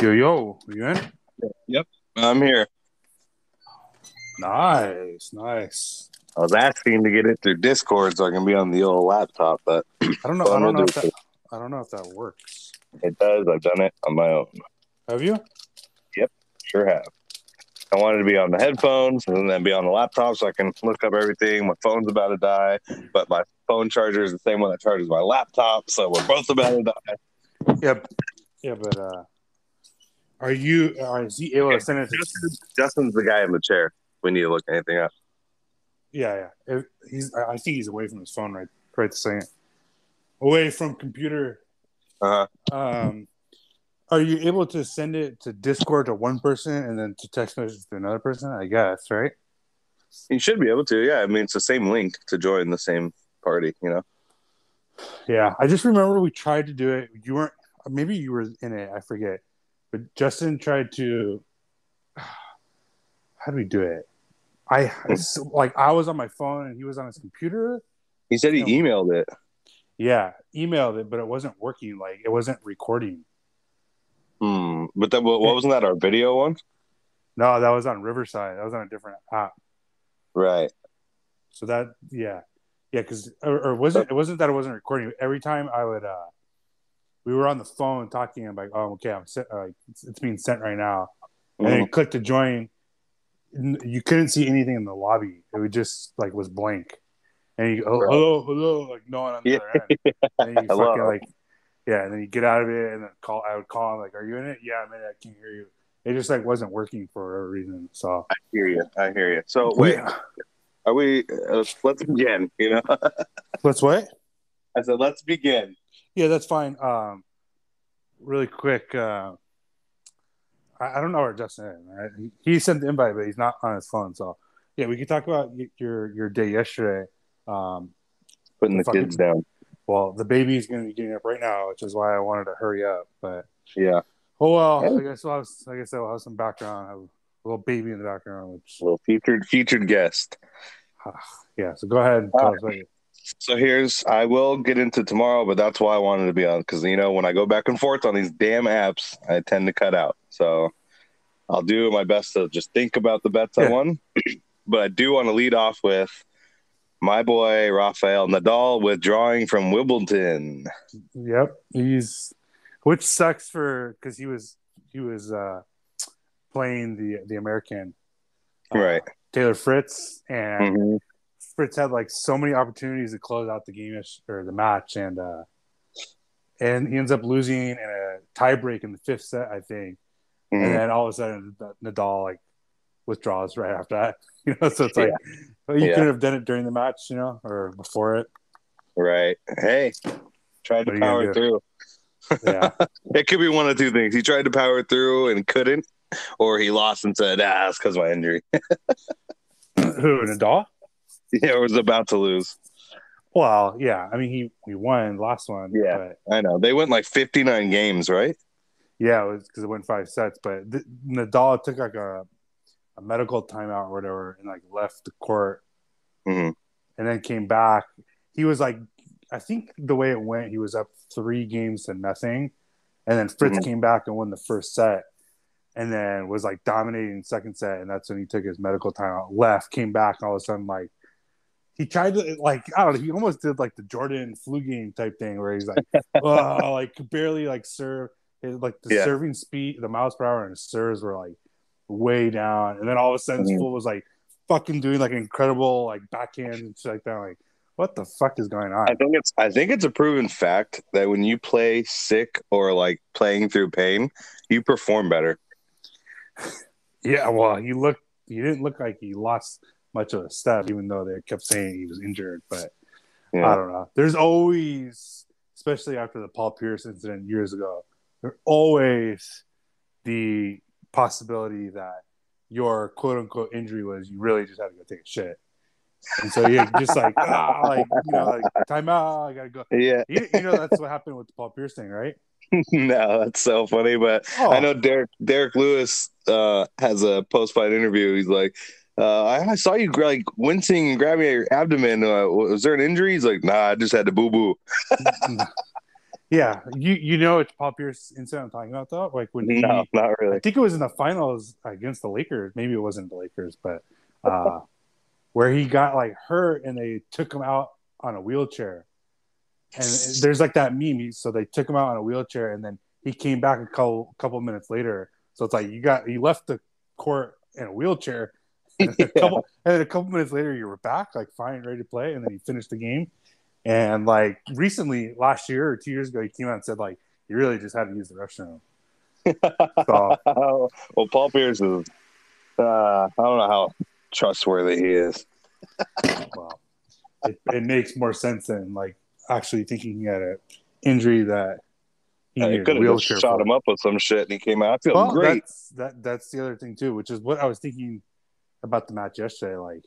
Yo, yo, you in? Yep, I'm here. Nice, nice. I was asking to get it through Discord so I can be on the old laptop, but I don't know. I don't know do if that. I don't know if that works. it does. I've done it on my own. Have you? Yep, sure have. I wanted to be on the headphones and then be on the laptop so I can look up everything. My phone's about to die, but my phone charger is the same one that charges my laptop, so we're both about to die. Yep. Yeah, but uh, are you? Uh, is he able to send it? To, Justin, Justin's the guy in the chair. We need to look anything up. yeah, yeah. If he's. I think he's away from his phone right, right this second. Away from computer. Uh-huh. Um, are you able to send it to Discord to one person and then to text message to another person? I guess, right? You should be able to. Yeah, I mean it's the same link to join the same party. You know. Yeah, I just remember we tried to do it. You weren't. Maybe you were in it. I forget. But Justin tried to. How do we do it? I hmm. like I was on my phone and he was on his computer. He said he emailed it. Yeah, emailed it, but it wasn't working. Like it wasn't recording. Hmm. But that what wasn't that our video one? No, that was on Riverside. That was on a different app. Right. So that yeah, yeah, because or, or wasn't it wasn't that it wasn't recording. Every time I would, uh we were on the phone talking. I'm like, oh, okay, I'm sent, uh, it's, it's being sent right now, and then Mhm. click to join. You couldn't see anything in the lobby. It would just like was blank, and you go, Right. hello, hello, like no one on the Yeah. other end. And you Hello. fucking like, yeah, and then you get out of it, and then call. I would call, him like, are you in it? Yeah, I'm in it. I can't hear you. It just like wasn't working for a reason. So I hear you. I hear you. So wait, are we? Uh, let's begin. You know. let's what? I said let's begin. Yeah, that's fine. Um, really quick, uh, I, I don't know where Justin is. Right? He, he sent the invite, but he's not on his phone. So yeah, we could talk about y- your your day yesterday. Um, Putting the Fucking- kids down. Well, the baby is going to be getting up right now, which is why I wanted to hurry up. But Yeah. oh well, Hey. I guess we'll have, I guess I'll have some background. Have a little baby in the background, which Little featured featured guest. yeah. So go ahead. And tell Ah. us what you- So here's I will get into tomorrow, but that's why I wanted to be on because you know when I go back and forth on these damn apps, I tend to cut out. So I'll do my best to just think about the bets I won. but I do want to lead off with my boy Rafael Nadal withdrawing from Wimbledon. Yep, he's which sucks for because he was he was uh playing the the American uh, Right. Taylor Fritz and Mhm. Fritz had like so many opportunities to close out the game or the match and uh and he ends up losing in a tiebreak in the fifth set I think Mhm. and then all of a sudden Nadal like withdraws right after that you know so it's like well, you Yeah. could have done it during the match you know or before it Right. Hey, tried What to power through. yeah It could be one of two things. He tried to power through and couldn't, or he lost and said, ah, it's because of my injury. who Nadal yeah, was about to lose. Well, yeah. I mean, he he won last one. Yeah. but I know. They went like 59 games, right? yeah, it was because it went five sets. But th- Nadal took like a a medical timeout or whatever, and like left the court, Mhm. and then came back. He was like, I think the way it went, he was up three games to nothing, and then Fritz Mhm. came back and won the first set, and then was like dominating second set, and that's when he took his medical timeout, left, came back, and all of a sudden like. He tried to like I don't know. He almost did like the Jordan flu game type thing where he's like, oh, like barely like serve. His, like the Yeah. serving speed, the miles per hour, and his serves were like way down. And then all of a sudden, Mhm. Fool was like fucking doing like incredible like backhand and shit like that. Like, what the fuck is going on? I think it's I think it's a proven fact that when you play sick or like playing through pain, you perform better. Yeah, well, he looked. He didn't look like he lost much of a step, even though they kept saying he was injured. But I don't know. There's always, especially after the Paul Pierce incident years ago, there's always the possibility that your quote unquote injury was you really just had to go take a shit. And so you're just like, ah, like, you know, like, time out, I gotta go. Yeah. You, you know, that's what happened with the Paul Pierce thing, right? no, that's so funny. But Oh, I know Derrick Derrick Lewis uh, has a post fight interview. He's like, Uh, I, I saw you like wincing and grabbing at your abdomen. Uh, was there an injury? He's like, nah, I just had to boo boo. yeah, you you know it's Paul Pierce incident I'm talking about though. Like when he, No, not I think it was in the finals against the Lakers. Maybe it wasn't the Lakers, but uh, where he got like hurt and they took him out on a wheelchair. And there's like that meme. So they took him out on a wheelchair, and then he came back a couple couple minutes later. So it's like you got you left the court in a wheelchair, and then a couple and then a couple minutes later you were back, like fine, ready to play, and then he finished the game. And like recently, last year or two years ago, he came out and said like he really just had to use the restroom. So well, Paul Pierce is. Uh, I don't know how trustworthy he is. well, it, it makes more sense than like actually thinking he had an injury that he a could have shot for. him up with some shit, and he came out. I feel Well, great. that's that that's the other thing too, which is what I was thinking about the match yesterday. Like,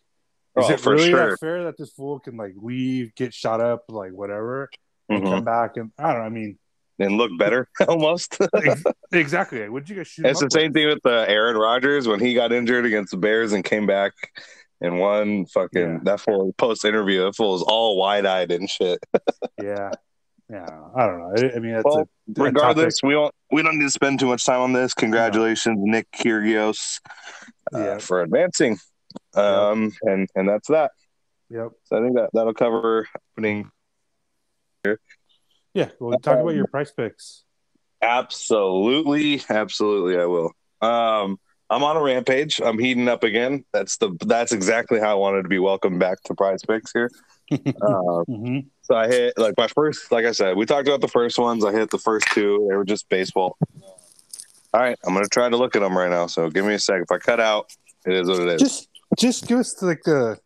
is Oh, it really sure. that fair that this fool can like leave, get shot up, like whatever, and Mhm. come back and I don't know. I mean, And look better, almost. exactly. What'd you guys shoot? It's the same with? thing with uh, Aaron Rodgers when he got injured against the Bears and came back and won. Fucking Yeah. that fool post interview, that fool was all wide eyed and shit. Yeah, yeah. I don't know. I, I mean, that's Well, a, a Regardless, we don't we don't need to spend too much time on this. Congratulations, Nick Kyrgios, uh, Yeah. for advancing. Um, and and that's that. Yep. So I think that that'll cover opening. Yeah. Well, talk about your Prize Picks. Absolutely, absolutely, I will. Um, I'm on a rampage. I'm heating up again. That's the that's exactly how I wanted to be welcomed back to Prize Picks here. um, hmm so I hit like my first, like I said, we talked about the first ones. I hit the first two. They were just baseball. All right, I'm gonna try to look at them right now. So give me a sec. If I cut out, it is what it is. Just, just give us like the.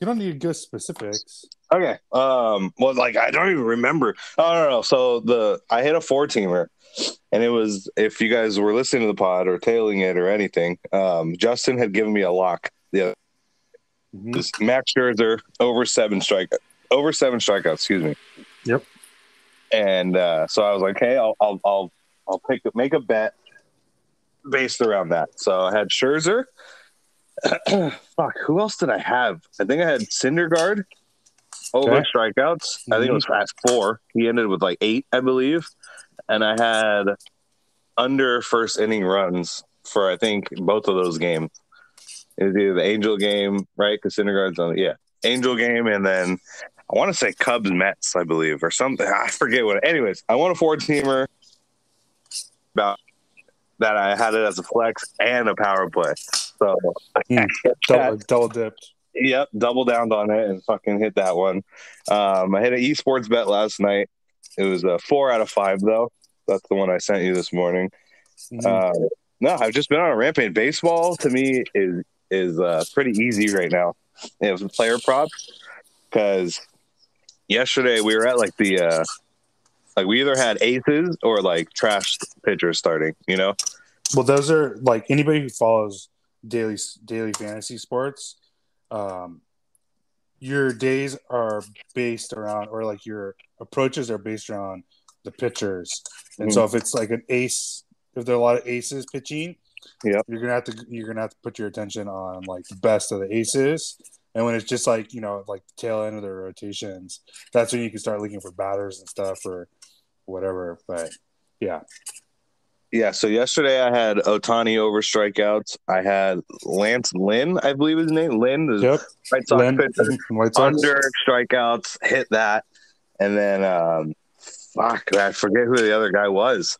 You don't need to give specifics. Okay. Um. Well, like I don't even remember. Oh no, no. So the I hit a four teamer, and it was if you guys were listening to the pod or tailing it or anything. Um. Justin had given me a lock. The Mhm. this Max Scherzer over seven strike over seven strikeouts. Excuse me. Yep. And uh, so I was like, hey, I'll I'll I'll I'll pick make a bet based around that. So I had Scherzer. Fuck, who else did I have? I think I had Syndergaard over Okay. strikeouts. I think it was mm-hmm. fast four. He ended with like eight, I believe. And I had under first inning runs for I think both of those games. It was either the Angel game, right? Because Syndergaard's on yeah. Angel game and then I want to say Cubs Mets, I believe, or something. I forget what. Anyways, I won a four teamer about that I had it as a flex and a power play. So Hmm. Double, double dipped. Yep, double downed on it and fucking hit that one. Um, I hit an esports bet last night. It was a four out of five though. That's the one I sent you this morning. Mhm. Uh, no, I've just been on a rampage. Baseball to me is is uh, pretty easy right now. It was a player props because yesterday we were at like the uh, like we either had aces or like trash pitchers starting. You know, well, those are like anybody who follows daily daily fantasy sports. Um, your days are based around, or like your approaches are based around the pitchers. And so, if it's like an ace, if there are a lot of aces pitching, Yep. you're gonna have to you're gonna have to put your attention on like the best of the aces. And when it's just like you know like the tail end of their rotations, that's when you can start looking for batters and stuff or whatever. But yeah, Yeah, so yesterday I had Ohtani over strikeouts. I had Lance Lynn, I believe his name, Lynn, the yep. White Sox Len- pitcher, White Sox. under strikeouts, hit that, and then um, fuck, I forget who the other guy was.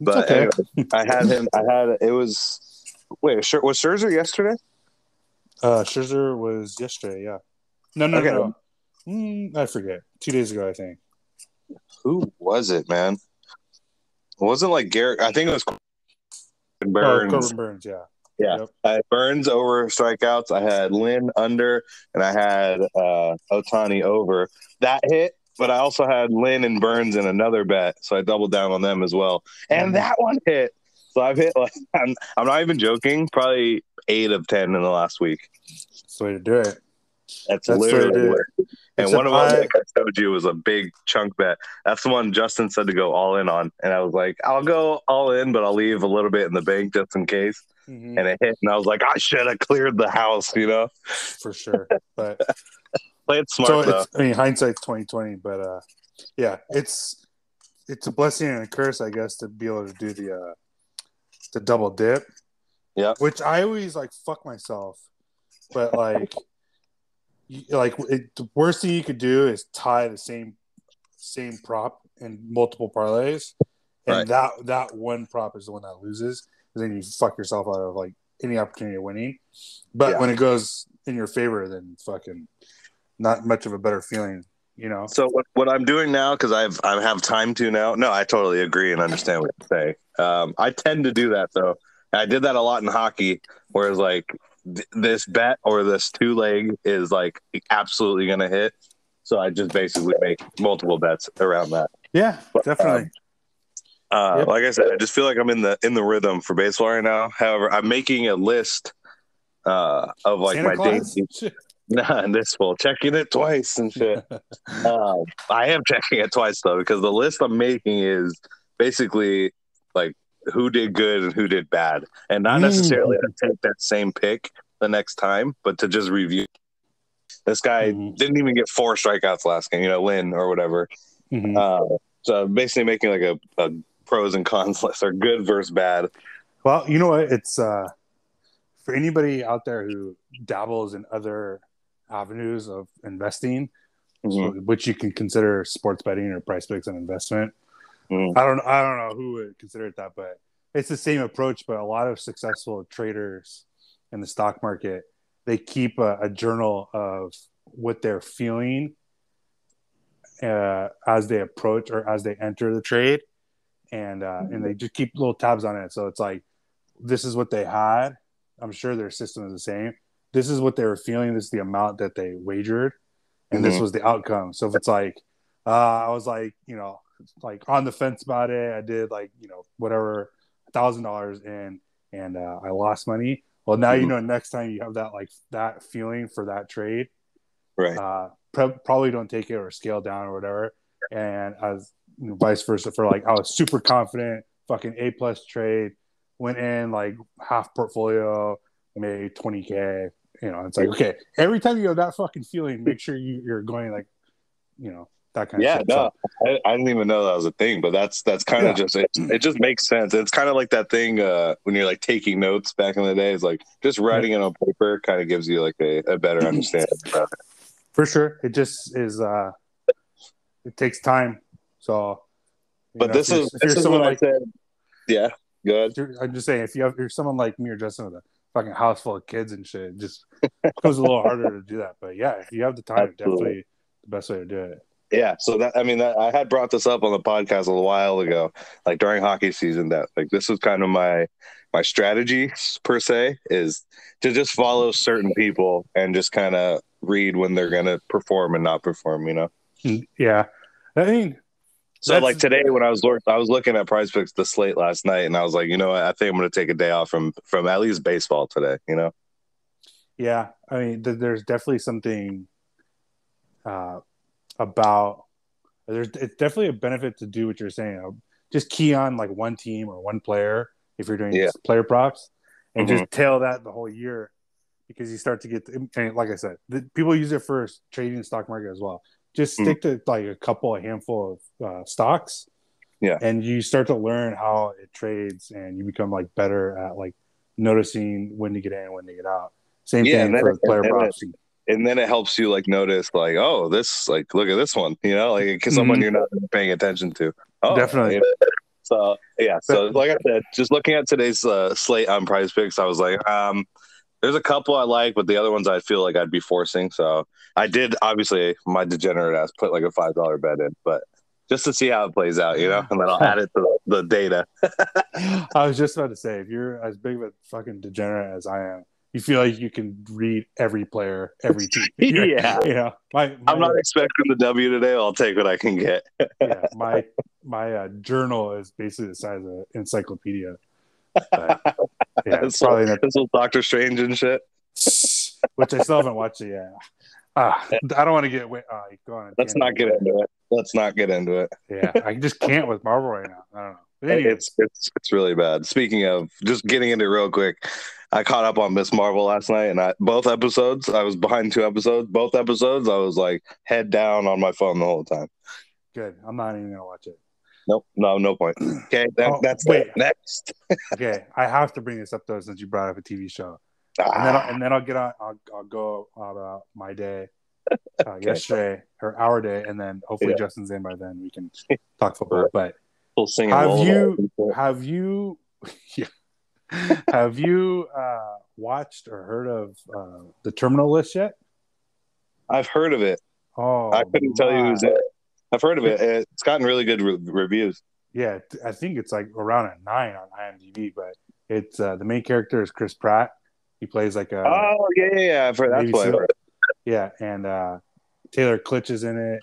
But okay. anyway, I had him. I had it was wait, was Scherzer yesterday? Uh, Scherzer was yesterday. Yeah. No, no, Okay. no. no. Mm, I forget. Two days ago, I think. Who was it, man? It wasn't like Garrett. I think it was Corbin Oh, Burnes. Corbin Burnes. Yeah. Yeah. Yep. I had Burnes over strikeouts. I had Lynn under, and I had uh, Ohtani over. That hit, but I also had Lynn and Burnes in another bet, so I doubled down on them as well. And that one hit. So I've hit like I'm, I'm not even joking. Probably eight of ten in the last week. That's the way to do it. That's, That's the way to literally. Do it. where- And one of them, I- like I told you, was a big chunk bet. That's the one Justin said to go all in on, and I was like, I'll go all in, but I'll leave a little bit in the bank just in case. Mhm. and it hit, and I was like, I should have cleared the house, you know. for sure. But Play it smart so I mean, hindsight's twenty twenty. But uh, yeah, it's it's a blessing and a curse, I guess, to be able to do the uh, the double dip. Yeah. Which I always like fuck myself, but like, like it, the worst thing you could do is tie the same same prop in multiple parlays, and Right. that that one prop is the one that loses. And then you fuck yourself out of like any opportunity of winning. But Yeah. when it goes in your favor, then fucking not much of a better feeling, you know. So what, what I'm doing now, because I've I have time to now. No, I totally agree and understand what you say. Um, I tend to do that though. I did that a lot in hockey, whereas like th- this bet or this two leg is like absolutely gonna hit. So I just basically make multiple bets around that. Yeah, But, definitely. Uh, Yep. Like I said, I just feel like I'm in the in the rhythm for baseball right now. However, I'm making a list uh, of like Santa my Claus? daily. Nah, this full checking it twice and shit. um, I am checking it twice though because the list I'm making is basically like who did good and who did bad, and not Mm. necessarily to take that same pick the next time, but to just review. This guy Mhm. didn't even get four strikeouts last game, you know, Lynn or whatever. Mhm. Uh, so basically making like a, a pros and cons list or good versus bad. Well, you know what? It's uh, for anybody out there who dabbles in other avenues of investing, Mhm. which you can consider sports betting or Prize Picks an investment. Mhm. I don't I don't know who would consider it that, but it's the same approach. But a lot of successful traders in the stock market they keep a, a journal of what they're feeling uh, as they approach or as they enter the trade, and uh, and they just keep little tabs on it. So it's like this is what they had. I'm sure their system is the same. This is what they were feeling. This is the amount that they wagered, and this Mhm. was the outcome. So if it's like uh, I was like, you know, like on the fence about it. I did like, you know, whatever, thousand dollars in, and uh, I lost money. Well, now you Mhm. know. Next time you have that like that feeling for that trade, Right. uh, pro- probably don't take it or scale down or whatever. And as you know, vice versa for like, I was super confident, fucking A plus trade, went in like half portfolio, made twenty k. You know, it's like okay, every time you have that fucking feeling, make sure you, you're going like, you know, that kind of Yeah, shit. no, So- I, I didn't even know that was a thing, but that's that's kind of Yeah. just it, it. just makes sense. It's kind of like that thing uh, when you're like taking notes back in the day. It's like just writing it on paper kind of gives you like a, a better understanding. for sure it just is uh it takes time so But know, this is if this you're is someone I like said. Yeah, good. i'm just saying if you have, if you're someone like me or justin with a fucking house full of kids and shit it just becomes a little harder to do that but yeah if you have the time Absolutely. definitely the best way to do it Yeah, so that I mean, that, I had brought this up on the podcast a while ago, like during hockey season. That like this was kind of my my strategy per se is to just follow certain people and just kind of read when they're gonna perform and not perform. You know. yeah i think So like today when I was look, I was looking at Prize Picks the slate last night, and I was like, you know what, I think I'm gonna take a day off from from at least baseball today. You know. yeah i mean th- there's definitely something uh about there's it's definitely a benefit to do what you're saying just key on like one team or one player if you're doing Yeah. player props and Mhm. just tail that the whole year because you start to get like i said the, people use it for trading stock market as well just Mhm. stick to like a couple a handful of uh, stocks Yeah. and you start to learn how it trades and you become like better at like noticing when to get in when to get out same Yeah, thing for player props and then it helps you like notice like oh this like look at this one you know like because someone Mhm. you're not paying attention to oh Definitely. you know. so yeah so like i said just looking at today's uh, slate on prize picks i was like um there's a couple i like but the other ones i feel like i'd be forcing so i did obviously my degenerate ass put like a five dollar bet in but just to see how it plays out you know and then i'll add it to the, the data I was just about to say, if you're as big of a fucking degenerate as I am, you feel like you can read every player, every team. Yeah. you know, my, my i'm not expecting the w today i'll take what i can get yeah, my my uh, journal is basically the size of an encyclopedia. But, yeah, it's probably not, this little doctor strange and shit which I still haven't watched it yet. Ah, I don't want to get away. Uh, go on. let's not get into it let's not get into it Yeah, I just can't with Marvel right now. I don't know. But anyways, It's it's it's really bad. Speaking of just getting into it real quick, I caught up on Miss Marvel last night, and I both episodes I was behind two episodes. Both episodes I was like head down on my phone the whole time. good. I'm not even gonna watch it. Nope, no, no point. Okay, that, Oh, that's wait. it. Next, Okay, I have to bring this up though since you brought up a TV show, and then I'll, Ah, and then I'll get on. I'll, I'll go about my day, uh, yesterday or our day, and then hopefully Yeah. Justin's in by then. We can talk football. But we'll sing Have you- have you, yeah, have you uh, watched or heard of uh, the Terminal List yet? I've heard of it. Oh, I couldn't tell you who's in it. I've heard of it. It's gotten really good re- reviews. Yeah, I think it's like around a nine on IMDb, but it's uh, the main character is Chris Pratt. He plays like a oh yeah, yeah, yeah. I've heard, that's Navy what I've heard. yeah, and uh, Taylor Kitsch is in it.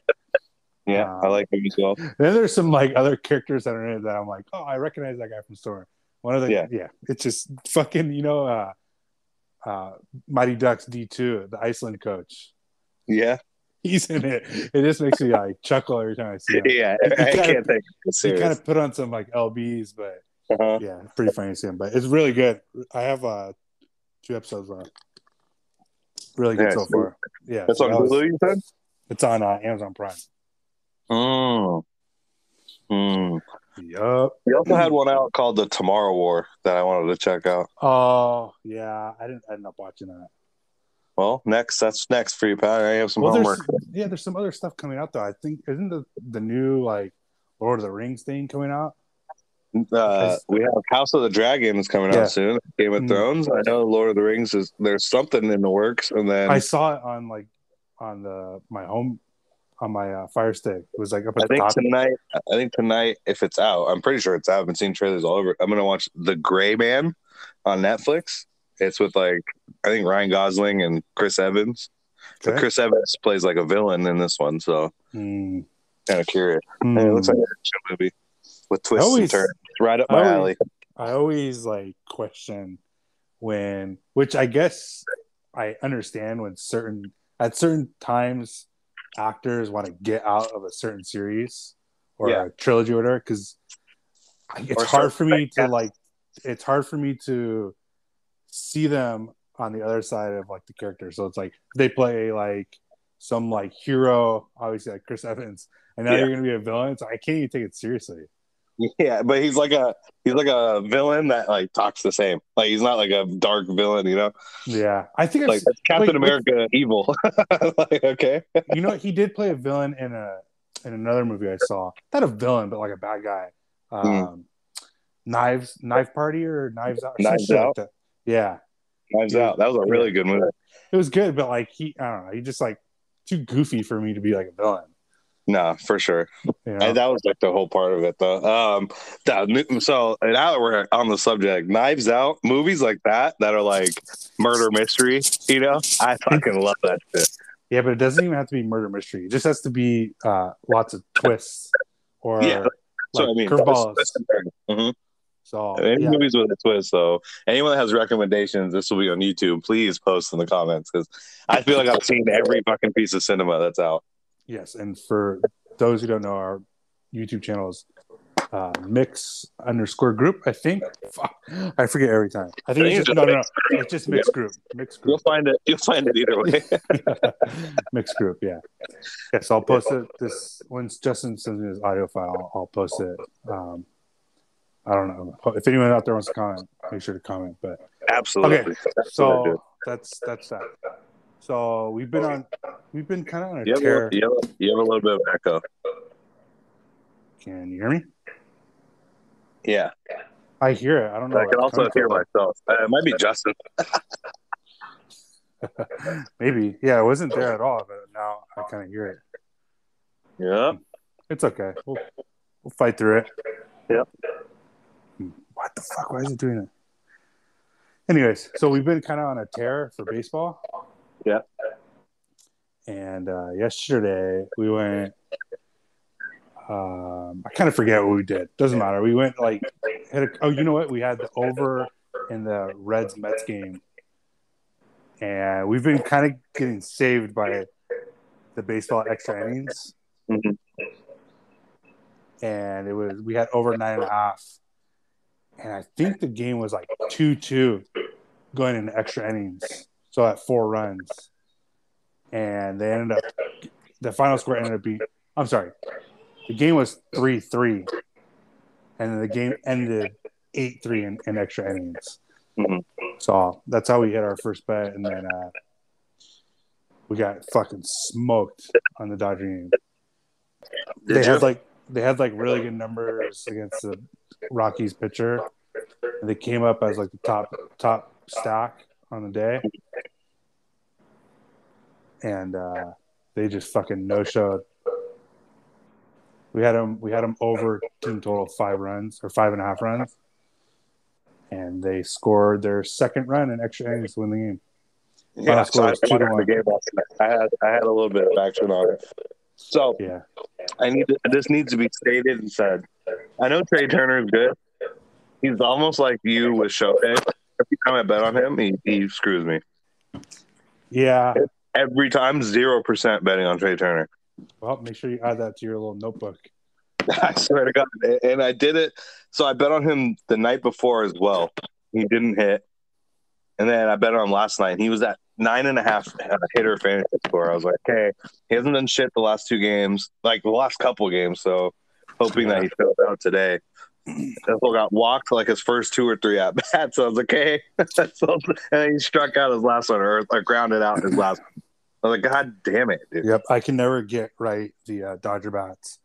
Yeah, Uh, I like him as well. Then there's some like other characters that are in it that I'm like, oh, I recognize that guy from Store. One of the Yeah. yeah, it's just fucking you know, uh, uh, Mighty Ducks D two, the Iceland coach. Yeah, He's in it. It just makes me like chuckle every time I see him. yeah. He I kinda- can't it He kind of put on some like lbs, but uh-huh. yeah, pretty funny to see him. But it's really good. I have uh two episodes left. Really good Yeah, so far. Yeah, That's so on Hulu. You said. It's on uh, Amazon Prime. Mm. Mm. Yup. We also had one out called the Tomorrow War that I wanted to check out. Oh yeah, I didn't end up watching that. Well, next that's next for you, Pat. I have some Well, there's homework. yeah, there's some other stuff coming out though. I think isn't the the new like Lord of the Rings thing coming out? Uh, we have House of the Dragon is coming Yeah. out soon. Game of Mm. Thrones. I know Lord of the Rings is there's something in the works, and then I saw it on like on the my home on my uh, Fire Stick. It was like up at I the think top. tonight. I think tonight, if it's out, I'm pretty sure it's out. I've been seeing trailers all over. I'm gonna watch The Gray Man on Netflix. It's with like I think Ryan Gosling and Chris Evans. But Okay. Chris Evans plays like a villain in this one, so Hmm. kind of curious. Hmm. Hey, it looks like an action movie with twists always- and turns. Right up my I always- alley. I always like question when, which I guess I understand when certain at certain times actors want to get out of a certain series or Yeah. a trilogy or whatever because it's Or hard for me to like it's hard for me to see them on the other side of like the character so it's like they play like some like hero obviously like chris evans and now Yeah. you're gonna be a villain so i can't even take it seriously Yeah, but he's like a he's like a villain that like talks the same. Like he's not like a dark villain, you know. yeah i think Like Captain wait, America evil. like okay, you know, he did play a villain in a in another movie I saw. Not a villain, but like a bad guy. Um, Knives, Knife Party, or Knives Out. or Hmm. Knives like Out? that. Yeah, Knives Out. That was a really good movie. it was good, but like he, I don't know, he just like too goofy for me to be like a villain. No, for sure. Know? And that was like the whole part of it, though. Um, that, so now that we're on the subject, Knives Out movies like that that are like murder mystery. You know, I fucking love that shit. yeah, but it doesn't even have to be murder mystery. It just has to be uh, lots of twists or Yeah, So like I mean, curveballs. Mhm. So Any yeah. movies with a twist. So anyone that has recommendations, this will be on YouTube. Please post in the comments because I feel like I've seen every fucking piece of cinema that's out. Yes, and for those who don't know, our YouTube channel is uh, McKs underscore group. I think. Fuck, I forget every time. I think it's just no, no, no. It's just mixed group. Mixed You'll find it. You'll find it either way. mixed group. Yeah. Yeah. So I'll post it. This once Justin sends me his audio file, I'll, post it. Um, I don't know if anyone out there wants to comment. Make sure to comment. But Absolutely. Okay, That's what I do. so that's that's that. So we've been on. We've been kind of on a you have, tear. a, you, have a, you have a little bit of echo. Can you hear me? Yeah, I hear it. I don't know. I can also hear from. myself. Uh, it might be Justin. Maybe. Yeah, it wasn't there at all, but now I kind of hear it. Yeah. It's okay. We'll, we'll fight through it. Yep. Hmm, What the fuck? Why is it doing it? Anyways, so we've been kind of on a tear for baseball. Yeah. And uh, yesterday we went. Um, I kind of forget what we did. Doesn't matter. We went like, a, oh, you know what? We had the over in the Reds Mets game, and we've been kind of getting saved by the baseball extra innings. Mhm. and it was we had over nine and a half, and I think the game was like two two, going into extra innings. So at four runs, and they ended up the final score ended up being I'm sorry, the game was three three, and then the game ended eight three in, in extra innings. Mhm. So that's how we hit our first bet, and then uh, we got fucking smoked on the Dodger game. Did they you? had like they had like really good numbers against the Rockies pitcher, and they came up as like the top top stack on the day, and uh, they just fucking no showed. We had them we had them over team total five runs or five and a half runs, and they scored their second run in extra innings to win the game. yeah, so I two to one. game. I had I had a little bit of action on it. So Yeah, I need to, this needs to be stated and said. I know Trey Turner is good. He's almost like you with Shohei. Every time I bet on him, he, he screws me. yeah. Every time, zero percent betting on Trey Turner. Well, make sure you add that to your little notebook. I swear to God. And I did it. So I bet on him the night before as well. He didn't hit. And then I bet on him last night. He was at nine and a half hitter fantasy score. I was like, okay, he hasn't done shit the last two games, like the last couple games. So hoping that he shows out today. Fool got walked like his first two or three at bats. So I was like, okay. so, and then he struck out his last one or, or grounded out his last one. I was like, God damn it, dude. Yep, I can never get right the uh, Dodger bats.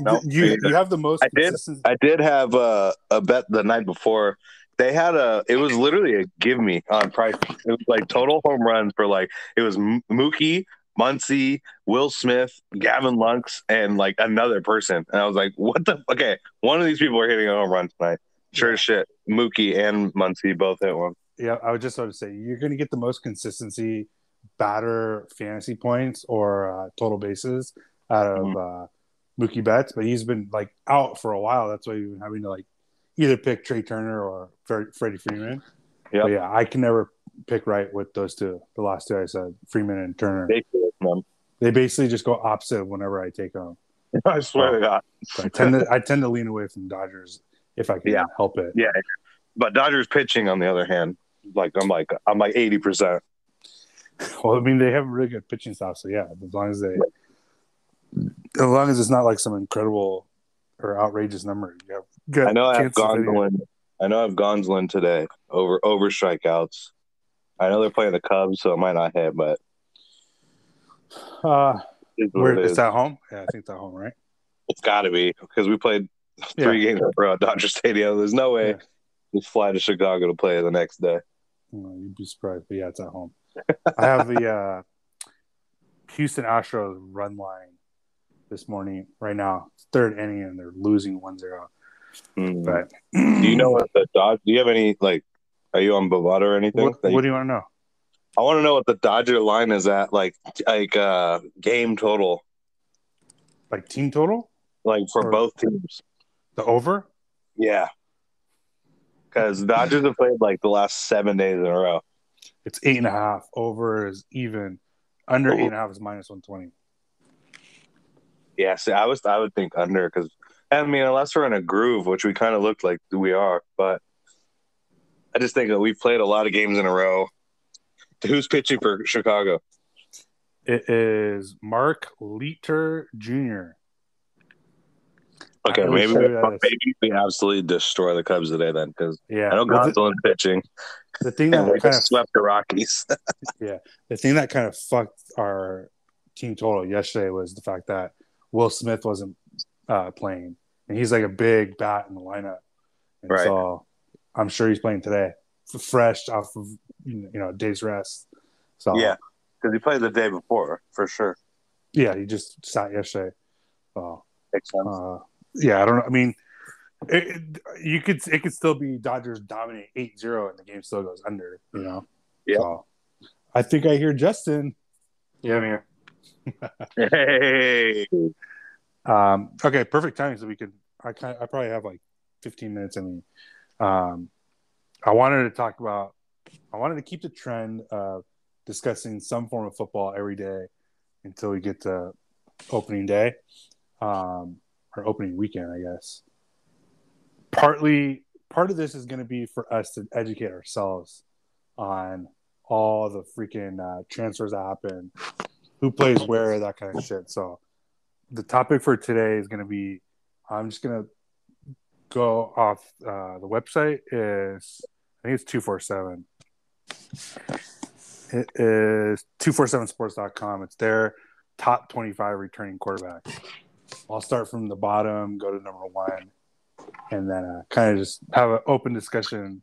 Nope. you you have the most I did. I did have a, a bet the night before. They had a. It was literally a give me on price. It was like total home runs for like it was Mookie, Muncy, Will Smith, Gavin Lux, and like another person. And I was like, what the? Okay, one of these people are hitting a home run tonight. Sure as shit. Mookie and Muncy both hit one. Yeah, I was just about to say you're going to get the most consistency batter fantasy points or uh, total bases out of Mm-hmm. uh, Mookie Betts, but he's been like out for a while. That's why you've been having to like either pick Trey Turner or Fre- Freddie Freeman. Yeah, yeah, I can never pick right with those two. The last two I said, Freeman and Turner. They. They basically just go opposite whenever I take them. I swear to God. So I tend to I tend to lean away from Dodgers if I can Yeah. help it. Yeah, but Dodgers pitching on the other hand, like I'm like I'm like eighty percent. Well, I mean, they have a really good pitching staff, so yeah, as long as they, as long as it's not like some incredible or outrageous number, you have good. I know I have chances of hitting it. Gonsolin. I know I have Gonsolin today over over strikeouts. I know they're playing the Cubs, so it might not hit, but Uh, it's where it is is. that home? Yeah, I think it's at home, right? It's got to be because we played three games in a row at Dodger Stadium. There's no way Yeah. we fly to Chicago to play the next day. No, you'd be surprised, but yeah, it's at home. I have the uh, Houston Astros run line this morning right now, third inning, and they're losing 1-0. Hmm. But Do you know what the Dodge? Do you have any like? Are you on Bovada or anything? what, That you- do you want to know? I want to know what the Dodger line is at, like like uh game total, Like team total, like for Or- both teams. the over? Yeah. Because Dodgers have played like the last seven days in a row. It's eight and a half. Over is even. Under Ooh. eight and a half is minus 120. Yeah, see, I was I would think under because I mean unless we're in a groove, which we kind of look like we are, but I just think that we've played a lot of games in a row. Who's pitching for Chicago? It is Mark Leiter Jr. Okay, always maybe say we, maybe we absolutely destroy the Cubs today then because Yeah, I know Gonsolin pitching the thing that we kind of swept the Rockies. Yeah, the thing that kind of fucked our team total yesterday was the fact that Will Smith wasn't uh, playing, and he's like a big bat in the lineup, and Right. so I'm sure he's playing today, fresh off of you know a day's rest. So yeah, because he played the day before for sure. yeah, he just sat yesterday. So Makes sense. uh, yeah, I don't know. I mean, it, it- you could it could still be Dodgers dominate 8-0 and the game still goes under. You know. Yeah. So, I think I hear Justin. Yeah, I'm here. Hey, Um, okay, perfect timing. So we could. I kind. I probably have like 15 minutes. I mean, um, I wanted to talk about. I wanted to keep the trend of discussing some form of football every day until we get to opening day. Um, our opening weekend, I guess. Partly, part of this is going to be for us to educate ourselves on all the freaking uh, transfers that happen, who plays where, that kind of shit. So, the topic for today is going to be I'm just going to go off uh, the website is I think it's 247. It is 247sports.com. It's their top 25 returning quarterbacks. I'll start from the bottom, go to number one, and then uh, kind of just have an open discussion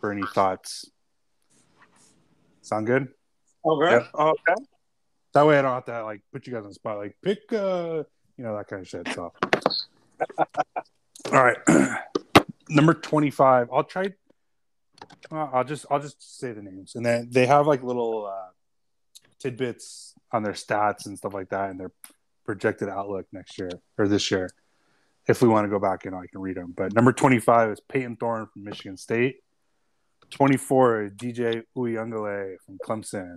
for any thoughts. Sound good? Okay. Yep. Okay. That way I don't have to like put you guys on the spot, like pick uh you know that kind of shit. So all right. Number 25. I'll try well, I'll just I'll just say the names. And then they have like little uh tidbits on their stats and stuff like that and their projected outlook next year or this year. If we want to go back and you know, I can read them. But number 25 is Payton Thorne from Michigan State. 24 DJ Uiagalelei from Clemson.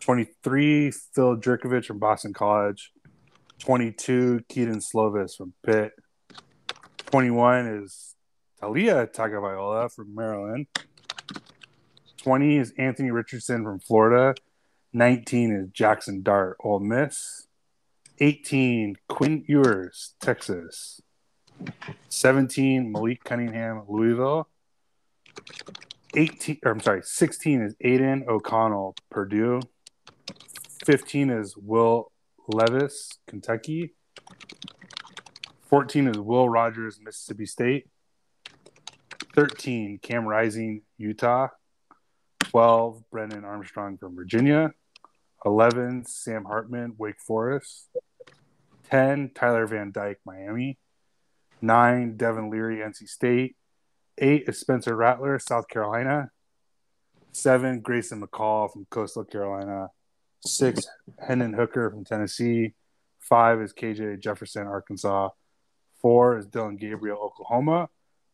23, Phil Jurkovec from Boston College. 22, Kedon Slovis from Pitt. 21 is Taulia Tagovailoa from Maryland. 20 is Anthony Richardson from Florida. 19 is Jackson Dart, Ole Miss. 18, Quinn Ewers, Texas. 17, Malik Cunningham, Louisville. 18, or I'm sorry, 16 is Aidan O'Connell, Purdue. 15 is Will Levis, Kentucky. 14 is Will Rogers, Mississippi State. 13, Cam Rising, Utah. 12, Brennan Armstrong from Virginia. 11, Sam Hartman, Wake Forest. 10, Tyler Van Dyke, Miami. 9, Devin Leary, NC State. 8 is Spencer Rattler, South Carolina. 7, Grayson McCall from Coastal Carolina. 6, Hendon Hooker from Tennessee. 5 is KJ Jefferson, Arkansas. 4 is Dillon Gabriel, Oklahoma.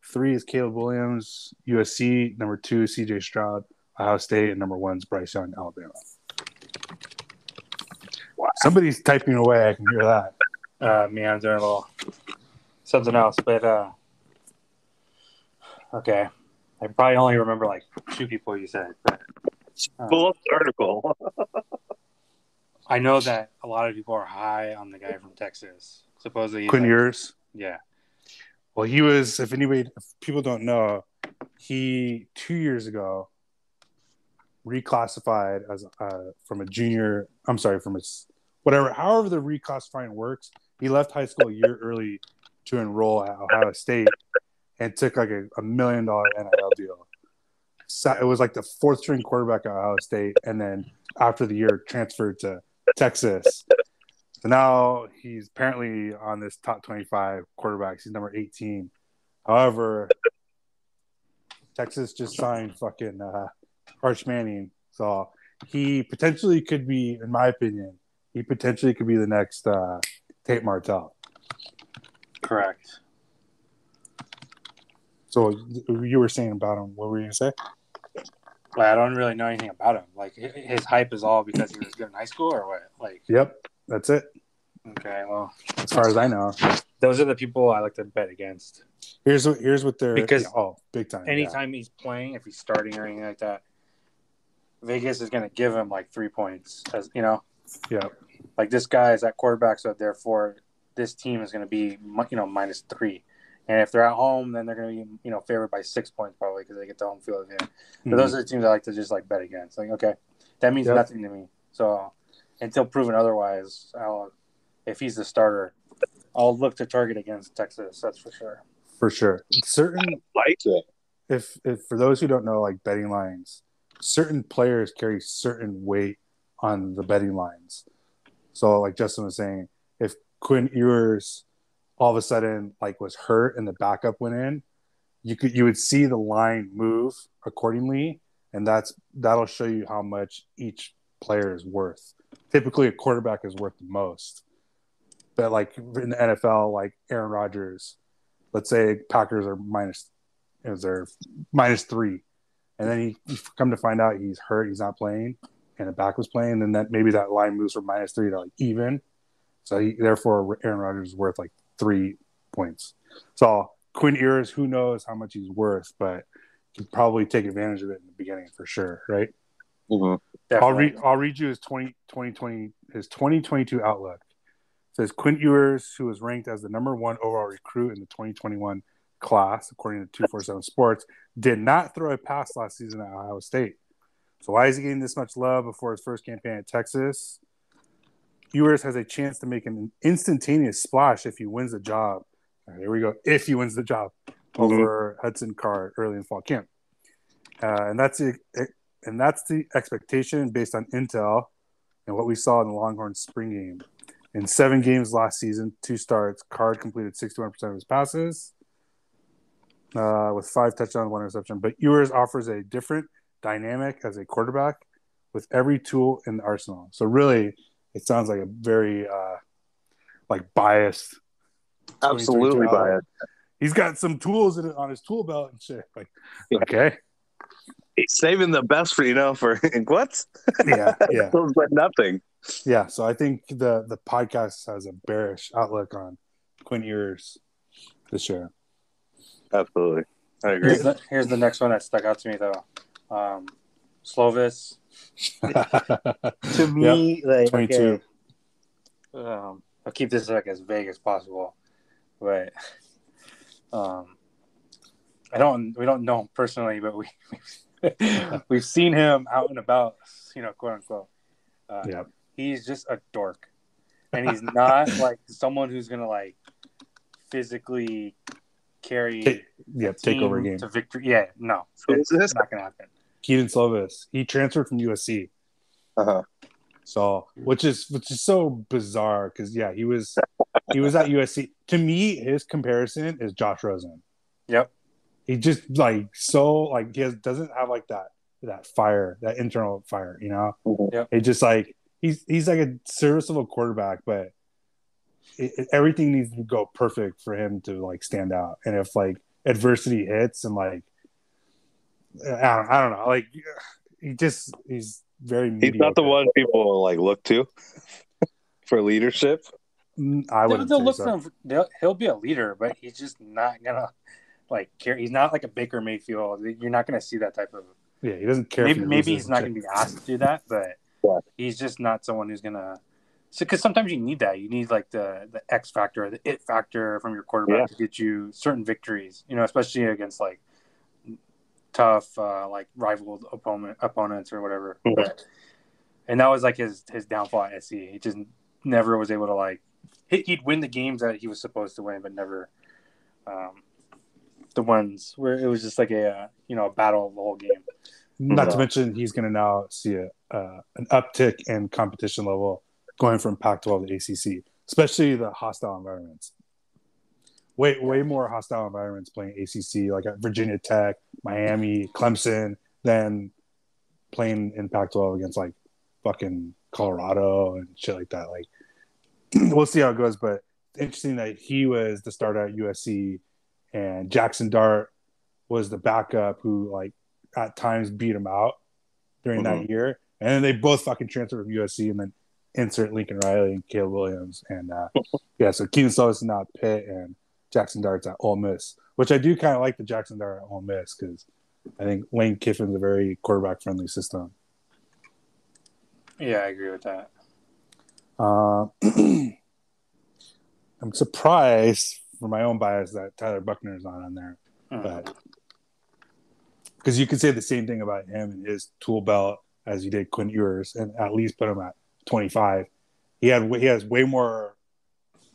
3 is Caleb Williams, USC. Number 2, CJ Stroud, Ohio State. And number 1 is Bryce Young, Alabama. Wow. Somebody's typing away. I can hear that. Uh, me, I'm doing a little something else, but uh, okay. I probably only remember like two people you said, but uh, Full article. I know that a lot of people are high on the guy from Texas. Supposedly, he's Quinn like- Ewers. yeah, Well, he was, if anybody, if people don't know, he two years ago reclassified as uh, from a junior. I'm sorry, from a whatever, however the reclassifying works. He left high school a year early to enroll at Ohio State and took like a, a million dollar NIL deal. So it was like the fourth string quarterback at Ohio State, and then after the year transferred to Texas. So now he's apparently on this top 25 quarterbacks. He's number 18. However, Texas just signed fucking uh, Arch Manning. So he potentially could be, in my opinion, he potentially could be the next uh, Tate Martell. correct. So you were saying about him. What were you to say? Well, I don't really know anything about him. Like his hype is all because he was good in high school, or what? Like, Yep, that's it. okay, well, As far as I know. those are the people I like to bet against. Here's what here's what they're Because yeah, oh big time. yeah. Anytime he's playing, if he's starting or anything like that, Vegas is going to give him like three points. As you know, Yeah. Like this guy is at quarterback, so therefore this team is going to be you know minus three. And if they're at home, then they're going to be you know favored by six points probably because they get the home field advantage. But Mhm. those are the teams I like to just like bet against. Like okay, that means Yep. nothing to me. So until proven otherwise, I'll if he's the starter, I'll look to target against Texas. That's for sure. for sure. Certain like it. if, if for those who don't know like betting lines certain players carry certain weight on the betting lines so like justin was saying if quinn ewers all of a sudden like was hurt and the backup went in you could you would see the line move accordingly. And that's that'll show you how much each player is worth. Typically a quarterback is worth the most. But like in the nfl like aaron rodgers let's say packers are minus is there minus three, and then he you come to find out he's hurt, he's not playing, and the back was playing, then that maybe that line moves from minus three to like even. So he, therefore, Aaron Rodgers is worth like three points. So Quinn Ewers, who knows how much he's worth, but can probably take advantage of it in the beginning for sure, right? Mhm. I'll Definitely. read. I'll read you his 20, 2020 his twenty twenty two outlook. It says Quinn Ewers, who was ranked as the number one overall recruit in the twenty twenty one class, according to two four seven Sports, did not throw a pass last season at Ohio State. So why is he getting this much love before his first campaign at Texas? Ewers has a chance to make an instantaneous splash if he wins the job. Right, here we go. If he wins the job over Hudson Card early in fall camp, uh, and that's the and that's the expectation based on intel and what we saw in the Longhorns spring game. In seven games last season, two starts, Card completed 61% of his passes uh, with five touchdowns, one interception. But Ewers offers a different dynamic as a quarterback with every tool in the arsenal. So really, it sounds like a very uh, like biased. Absolutely biased. He's got some tools in, on his tool belt and shit. Like, Yeah. okay, He's saving the best for you know for what? yeah, yeah. but nothing. Yeah, so I think the the podcast has a bearish outlook on Quinn Ewers this year. Absolutely, I agree. Here's the, here's the next one that stuck out to me though. Um, Slovis. To me, like 22. okay, Um, I'll keep this like as vague as possible, but um, I don't. We don't know him personally, but we we've seen him out and about. You know, quote unquote. Uh, yeah, he's just a dork, and he's not like someone who's gonna like physically carry take, yeah, take team over game. to victory. Yeah, no, Who is it's this? not gonna happen. Kedon Slovis, he transferred from USC, Uh-huh. so which is which is so bizarre because yeah, he was he was at USC. To me, his comparison is Josh Rosen. Yep. He just like so like he has, doesn't have like that that fire, that internal fire, you know. Mhm. Yep. It just like he's he's like a serviceable quarterback, but it, it- everything needs to go perfect for him to like stand out. And if like adversity hits and like I don't, I don't know, like he just he's very. He's not the one people like look to for leadership. I They'll, wouldn't they'll look so. for him. They'll, he'll be a leader, but he's just not gonna like care. He's not like a Baker Mayfield. You're not gonna see that type of. Yeah, he doesn't care. Maybe he maybe he's not gonna be asked to do that, but Yeah. he's just not someone who's gonna. So, because sometimes you need that. You need like the the X factor, the it factor from your quarterback Yeah. to get you certain victories. You know, especially against like tough, uh, like rival opponent opponents or whatever. But, and that was like his his downfall at SC. He just never was able to like he- he'd win the games that he was supposed to win, but never um, the ones where it was just like a uh, you know a battle of the whole game. Not to mention, he's going to now see a, uh, an uptick in competition level going from Pac-12 to ACC, especially the hostile environments. Way, way more hostile environments playing ACC, like at Virginia Tech, Miami, Clemson, than playing in Pac-12 against like fucking Colorado and shit like that. Like, we'll see how it goes, but interesting that he was the starter at USC, and Jackson Dart was the backup who like at times beat him out during that year. And then they both fucking transferred from USC and then insert Lincoln Riley and Caleb Williams. And uh, yeah, so Kedon Slovis is now at Pitt and Jackson Dart's at Ole Miss, which I do kind of like the Jackson Dart at Ole Miss because I think Lane Kiffin's a very quarterback friendly system. Yeah, I agree with that. Uh, I'm surprised for my own bias that Tyler Buchner is not on there. Hmm. but because you could say the same thing about him and his tool belt as you did Quinn Ewers, and at least put him at 25. He had he has way more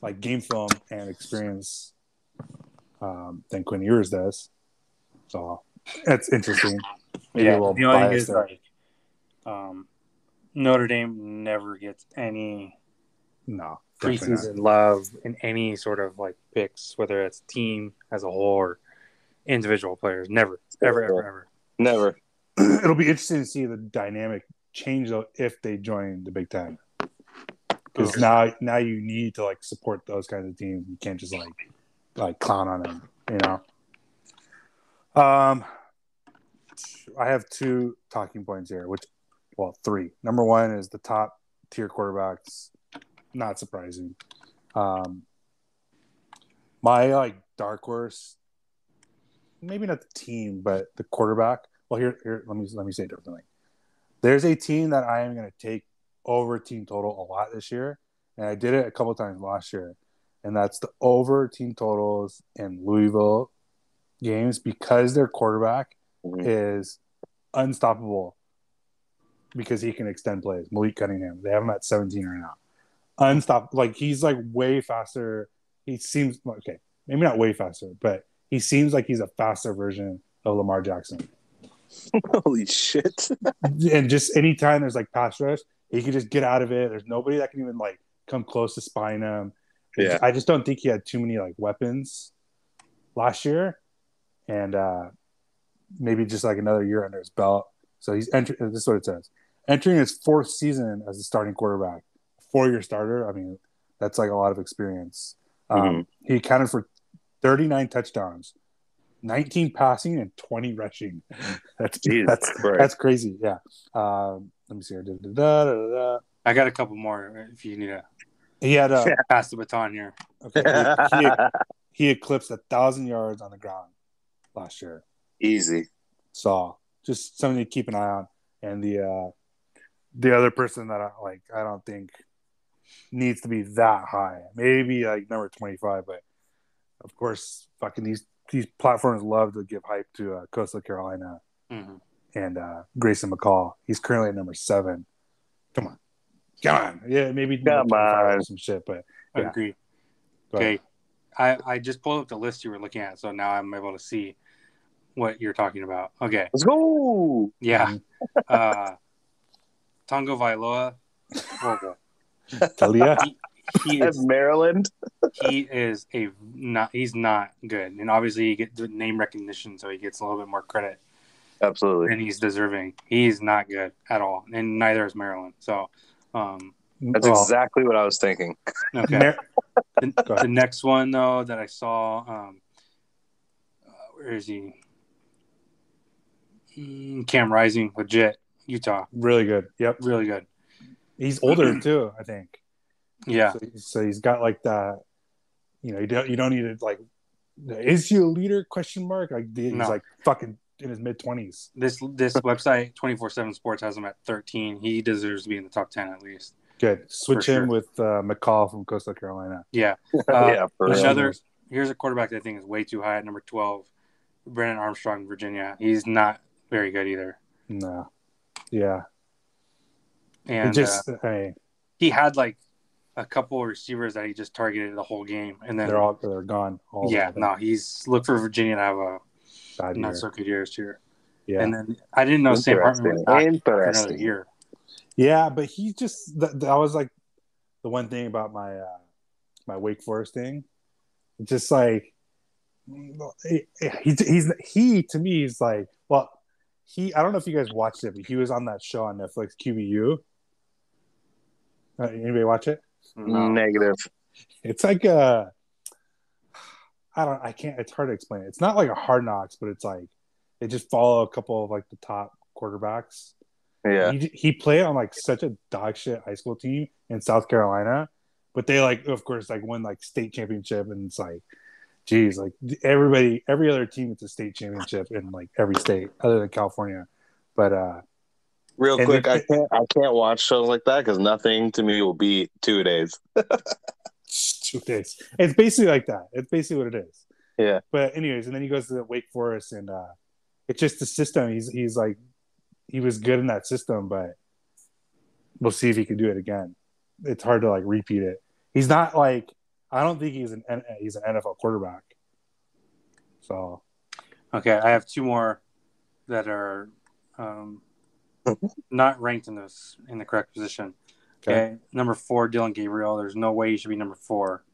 like game film and experience um, than Quinn Ewers does. So that's interesting. Maybe yeah, a little the only thing is there. like um, Notre Dame never gets any no, definitely not. preseason love in any sort of like picks, whether it's team as a whole or individual players. Never, ever, ever, ever. Never. It'll be interesting to see the dynamic change though if they join the Big Ten. Because now, now you need to like support those kinds of teams. You can't just like like clown on them, you know. Um, I have two talking points here, which well, three. Number one is the top tier quarterbacks. Not surprising. Um, My like dark horse, maybe not the team, but the quarterback. Well, here, here, let me let me say it differently. There's a team that I am going to take over team total a lot this year, and I did it a couple times last year, and that's the over team totals in Louisville games because their quarterback Mhm. is unstoppable because he can extend plays. Malik Cunningham, they have him at 17 right now. Unstoppable. Like he's like way faster. He seems okay, maybe not way faster, but he seems like he's a faster version of Lamar Jackson. Holy shit! And just anytime there's like pass rush, he can just get out of it. There's nobody that can even like come close to spying him. Yeah. I just don't think he had too many like weapons last year, and uh maybe just like another year under his belt. So he's entering. This is what it says: entering his fourth season as a starting quarterback, four year starter. I mean, that's like a lot of experience. Um, Mhm. He accounted for 39 touchdowns, 19 passing, and 20 rushing. That's Jesus that's Christ. that's crazy. Yeah. Um, let me see here. Da, da, da, da, da. I got a couple more if you need to He had uh, pass the baton here. okay, he, he, he eclipsed a thousand yards on the ground last year. Easy. So just something to keep an eye on. And the uh the other person that I like, I don't think needs to be that high. Maybe like number twenty five, but of course, fucking these these platforms love to give hype to uh, Coastal Carolina Mhm. and uh, Grayson McCall. He's currently at number seven. Come on, come on, yeah, maybe number Come 25 on. some shit. But I Yeah. agree. go. Okay. I, I just pulled up the list you were looking at, so now I'm able to see what you're talking about. Okay. Let's go. Yeah. uh Tagovailoa. Horrible. Taulia, He At is Maryland. he is a not he's not good. And obviously he gets the name recognition, so he gets a little bit more credit Absolutely. And he's deserving. He's not good at all. And neither is Maryland. So um That's well, exactly what I was thinking. okay. Mar- The, the next one though that I saw, um, uh, where is he? Mm, Cam Rising, legit Utah, really good. Yep, really good. he's older too. I think. Yeah, So, so he's got like that. You know, you don't you don't need to like. Is he a leader? Question mark. Like he's No. like fucking in his mid twenties. this this website twenty four seven Sports has him at thirteen. He deserves to be in the top ten at least. Good. Switch him sure. with uh, McCall from Coastal Carolina. Yeah. Uh, yeah, for real. another- Here's a quarterback that I think is way too high at number twelve, Brennan Armstrong, Virginia. He's not very good either. No. Yeah. And it just uh, hey, he had like a couple of receivers that he just targeted the whole game, and then they're all they're gone. All yeah, of no, he's look for Virginia to have a Bad not year. so good years here. Yeah. And then I didn't know Sam Hartman was back for another year. Yeah, but he just that, that was like the one thing about my uh my Wake Forest thing. It's just like he, he he's he to me is like well he I don't know if you guys watched it but he was on that show on Netflix QBU. Uh, anybody watch it? No. Negative. It's like a I don't I can't it's hard to explain. It's not like a hard knocks, but it's like they just follow a couple of like the top quarterbacks Yeah. he, he played on like such a dog shit high school team in South Carolina, but they like, of course, like won like state championship, and it's like, geez, like everybody, every other team gets a state championship in like every state other than California. But uh, Real quick, I can't I can't watch shows like that because nothing to me will beat two days. two days, it's basically like that. It's basically what it is. Yeah. But anyways, and then he goes to Wake Forest, and uh, it's just the system. He's he's like, he was good in that system, but we'll see if he can do it again. It's hard to like repeat it. He's not like I don't think he's an he's an NFL quarterback. So Okay, I have two more that are um, not ranked in this in the correct position. Okay. number four, Dillon Gabriel. There's no way he should be number four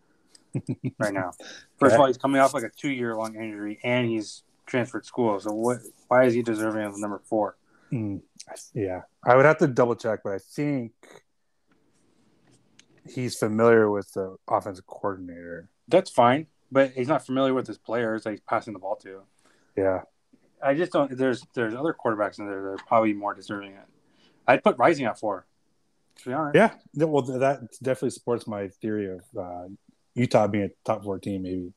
right now. First of all, he's coming off like a two year long injury, and he's transferred schools. So what? Why is he deserving of number four? mm, yeah, I would have to double check, but I think he's familiar with the offensive coordinator. That's fine, but he's not familiar with his players that he's passing the ball to. Yeah, I just don't. There's there's other quarterbacks in there that are probably more deserving it. I'd put Rising at four. To yeah. Well, that definitely supports my theory of uh, Utah being a top four team, maybe.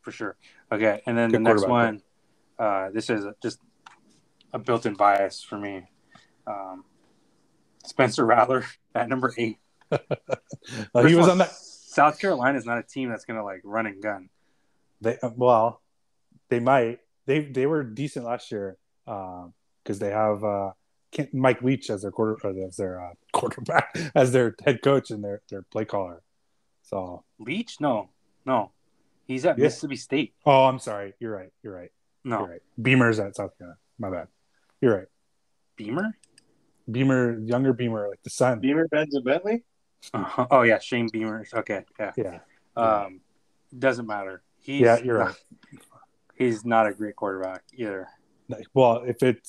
for sure. Okay, and then Good the next one, uh, this is just a built-in bias for me. Um, Spencer Rattler at number eight. Uh, First he was all, on that. South Carolina is not a team that's gonna like run and gun. They uh, well, they might. They they were decent last year because they have uh, Mike Leach as their quarter as their uh, quarterback as their head coach and their their play caller. So Leach? No, no, he's at Yeah. Mississippi State. oh, I'm sorry. You're right. You're right. No, You're right. Beamer's at South Carolina. My bad. You're right. Beamer. Beamer, younger Beamer, like the son. Beamer, Benz, and Bentley. Uh-huh. Oh yeah, Shane Beamer. Okay, yeah. Yeah. Um, doesn't matter. He's Yeah, you're right. He's not a great quarterback either. Well, if it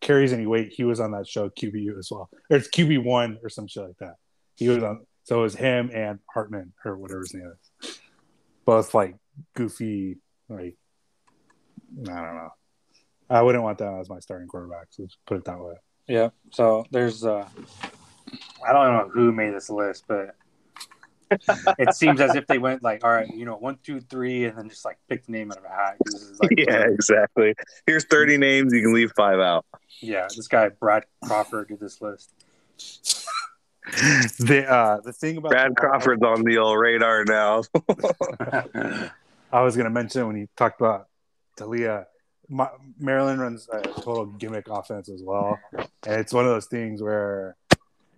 carries any weight, he was on that show QBU as well, or it's QB one or some shit like that. He was on, so it was him and Hartman or whatever his name is, both like goofy, like I don't know. I wouldn't want that as my starting quarterback. So let's put it that way. Yeah. So there's uh I don't know who made this list, but it seems as if they went like, all right, you know, one, two, three, and then just like pick the name out of a hat. Like, Yeah, exactly. Here's 30 names. You can leave five out. yeah. This guy Brad Crawford did this list. The uh, the thing about Brad Crawford's on the old radar now. I was gonna mention when you talked about Taulia, Ma- Maryland runs a total gimmick offense as well, and it's one of those things where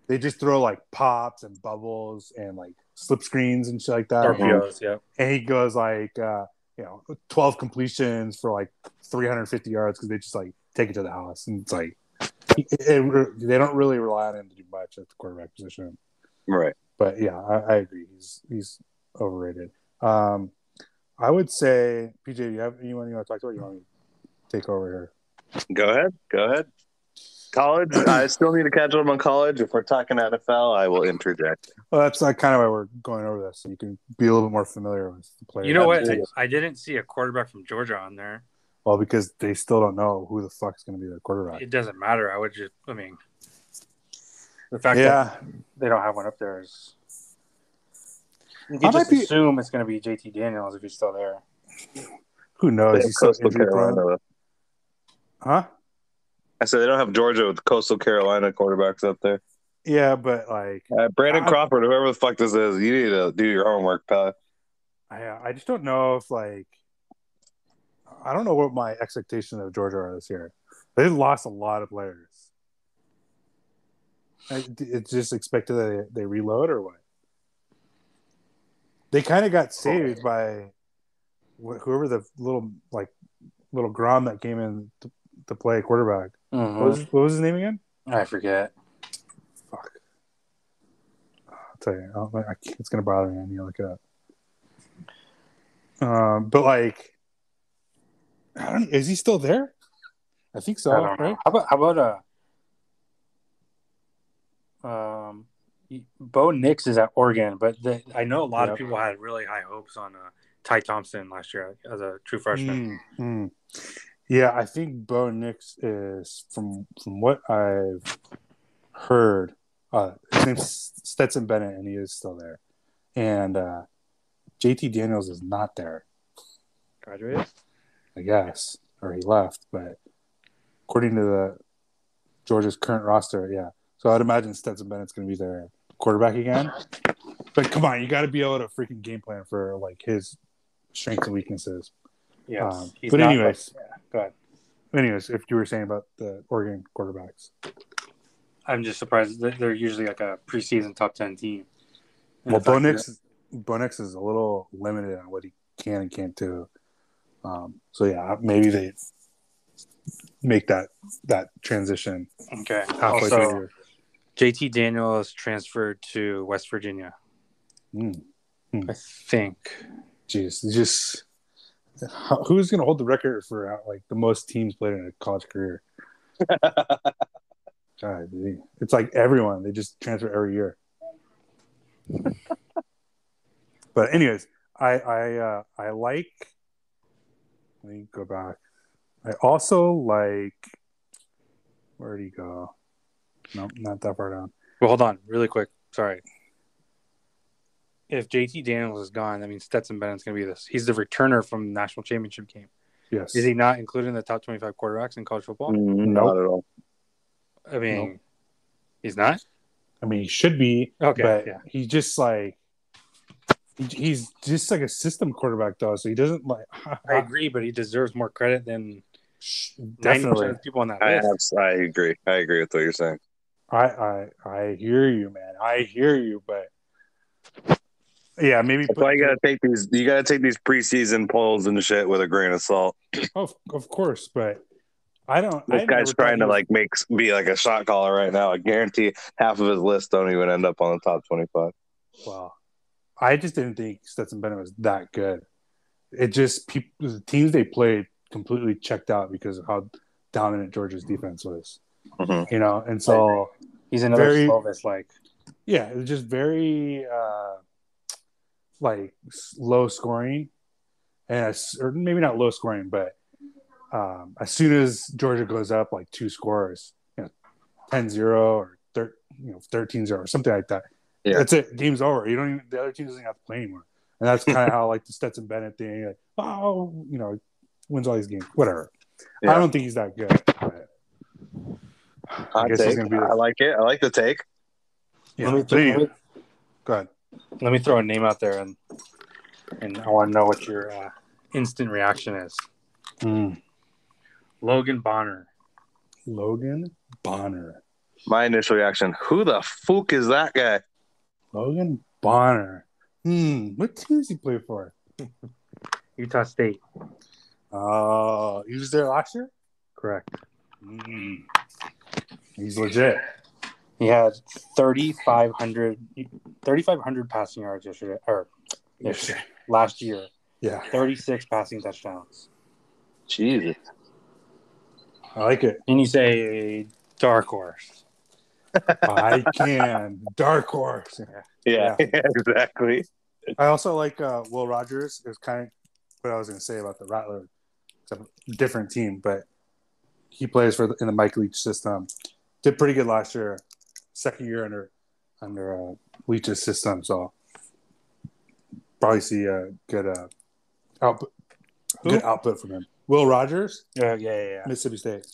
they just throw like pops and bubbles and like slip screens and shit like that. And, RPOs, yeah. and he goes like, uh, you know, twelve completions for like three hundred fifty yards because they just like take it to the house, and it's like it, it, they don't really rely on him to do much at the quarterback position right. but yeah, I, I agree. He's he's overrated. Um, I would say, PJ, do you have anyone you want to talk about? You want me to take over here? Go ahead. Go ahead. College. I still need to catch up on college. If we're talking NFL, I will interject. Well, that's uh, kind of why we're going over this, so you can be a little bit more familiar with the player. You know what? Absolutely. I didn't see a quarterback from Georgia on there. Well, because they still don't know who the fuck's going to be their quarterback. It doesn't matter. I would just, I mean, the fact that they don't have one up there is. You I can might just be- assume it's going to be JT Daniels if he's still there. who knows? He's so Coastal injury Huh? I said they don't have Georgia with Coastal Carolina quarterbacks up there. Yeah, but like, Uh, Brandon I- Crawford, whoever the fuck this is, you need to do your homework, pal. I I just don't know if like, I don't know what my expectations of Georgia are this year. They lost a lot of players. I, it's just expected that they, they reload or what? They kind of got saved by wh- whoever the little like little Grom that came in to, to play quarterback. What, was, what was his name again? I forget. Fuck. I'll tell you. I'll, I it's gonna bother me. I need to look it up. Um, but like, I don't. Is he still there? I think so. I right? How about how about uh um Bo Nix is at Oregon, but the, I know a lot Yep. of people had really high hopes on uh, Ty Thompson last year as a true freshman. Mm, mm. Yeah, I think Bo Nix is from from what I've heard. Uh, his name's Stetson Bennett, and he is still there. And uh, JT Daniels is not there. Graduated. I guess, or he left. But according to the Georgia's current roster, yeah. So I'd imagine Stetson Bennett's going to be their quarterback again. But come on, you got to be able to freaking game plan for like his strengths and weaknesses. Yes. Um, but anyways, yeah, go ahead. anyways, if you were saying about the Oregon quarterbacks, I'm just surprised that they're usually like a preseason top ten team. And well, Bo Nix, Bo Nix is a little limited on what he can and can't do. Um, so yeah, maybe they make that that transition Okay. halfway Also, year. JT Daniels transferred to West Virginia. Mm. I think. Jeez, just who's going to hold the record for uh, like the most teams played in a college career? God, it's like everyone they just transfer every year. but anyways, I I uh, I like. Let me go back. I also like. Where did he go? No, not that far down. Well, hold on, really quick. Sorry. If JT Daniels is gone, I mean Stetson Bennett's going to be this. He's the returner from the national championship game. Yes. Is he not included in the top 25 quarterbacks in college football? Mm, Not at all. I mean, Nope. he's not. I mean, he should be. Okay, but yeah. he's just like he, he's just like a system quarterback though, so he doesn't like. I agree, but he deserves more credit than Definitely, of people on that I, list. abs- I agree. I agree with what you're saying. I, I I hear you, man. I hear you, but yeah, maybe. That's why you gotta take these. You gotta take these preseason polls and shit with a grain of salt. of of course, but I don't. This I guy's trying to like make be like a shot caller right now. I guarantee half of his list don't even end up on the top twenty-five. Well, I just didn't think Stetson Bennett was that good. It just people, the teams they played completely checked out because of how dominant Georgia's defense was. Mhm. You know, and so He's another Very- Slovis, like yeah, it was just very uh, like low scoring, and as, or maybe not low scoring, but um, as soon as Georgia goes up like two scores, you know, 10-0 or thir- you know 13-0 or something like that. Yeah. That's it. Game's over. You don't even the other team doesn't have to play anymore. And that's kind of how like the Stetson Bennett thing, like, oh, you know, wins all these games. Whatever. I don't think he's that good. But I Hot guess he's take. gonna be. I like it. I like the take. yeah, let, me there you go. Go ahead. Let me throw a name out there, and and I want to know what your uh, instant reaction is. Mm. Logan Bonner. Logan Bonner. My initial reaction: Who the fuck is that guy? Logan Bonner. Hmm. What team does he play for? Utah State. Uh, he was there last year. Correct. Hmm. He's legit. He had 3,500 3,500 passing yards yesterday, or yesterday, last year. Yeah, 36 passing touchdowns. Jesus. I like it. And you say dark horse. I can. Dark horse. Yeah, exactly. I also like uh, Will Rogers. Is kind of what I was going to say about the Rattler. It's a different team, but he plays for the, in the Mike Leach system. Did pretty good last year. Second year under under uh, Leach's system, so probably see a good uh, output. Who? Good output from him. Will Rogers, Yeah, yeah, yeah. Mississippi State.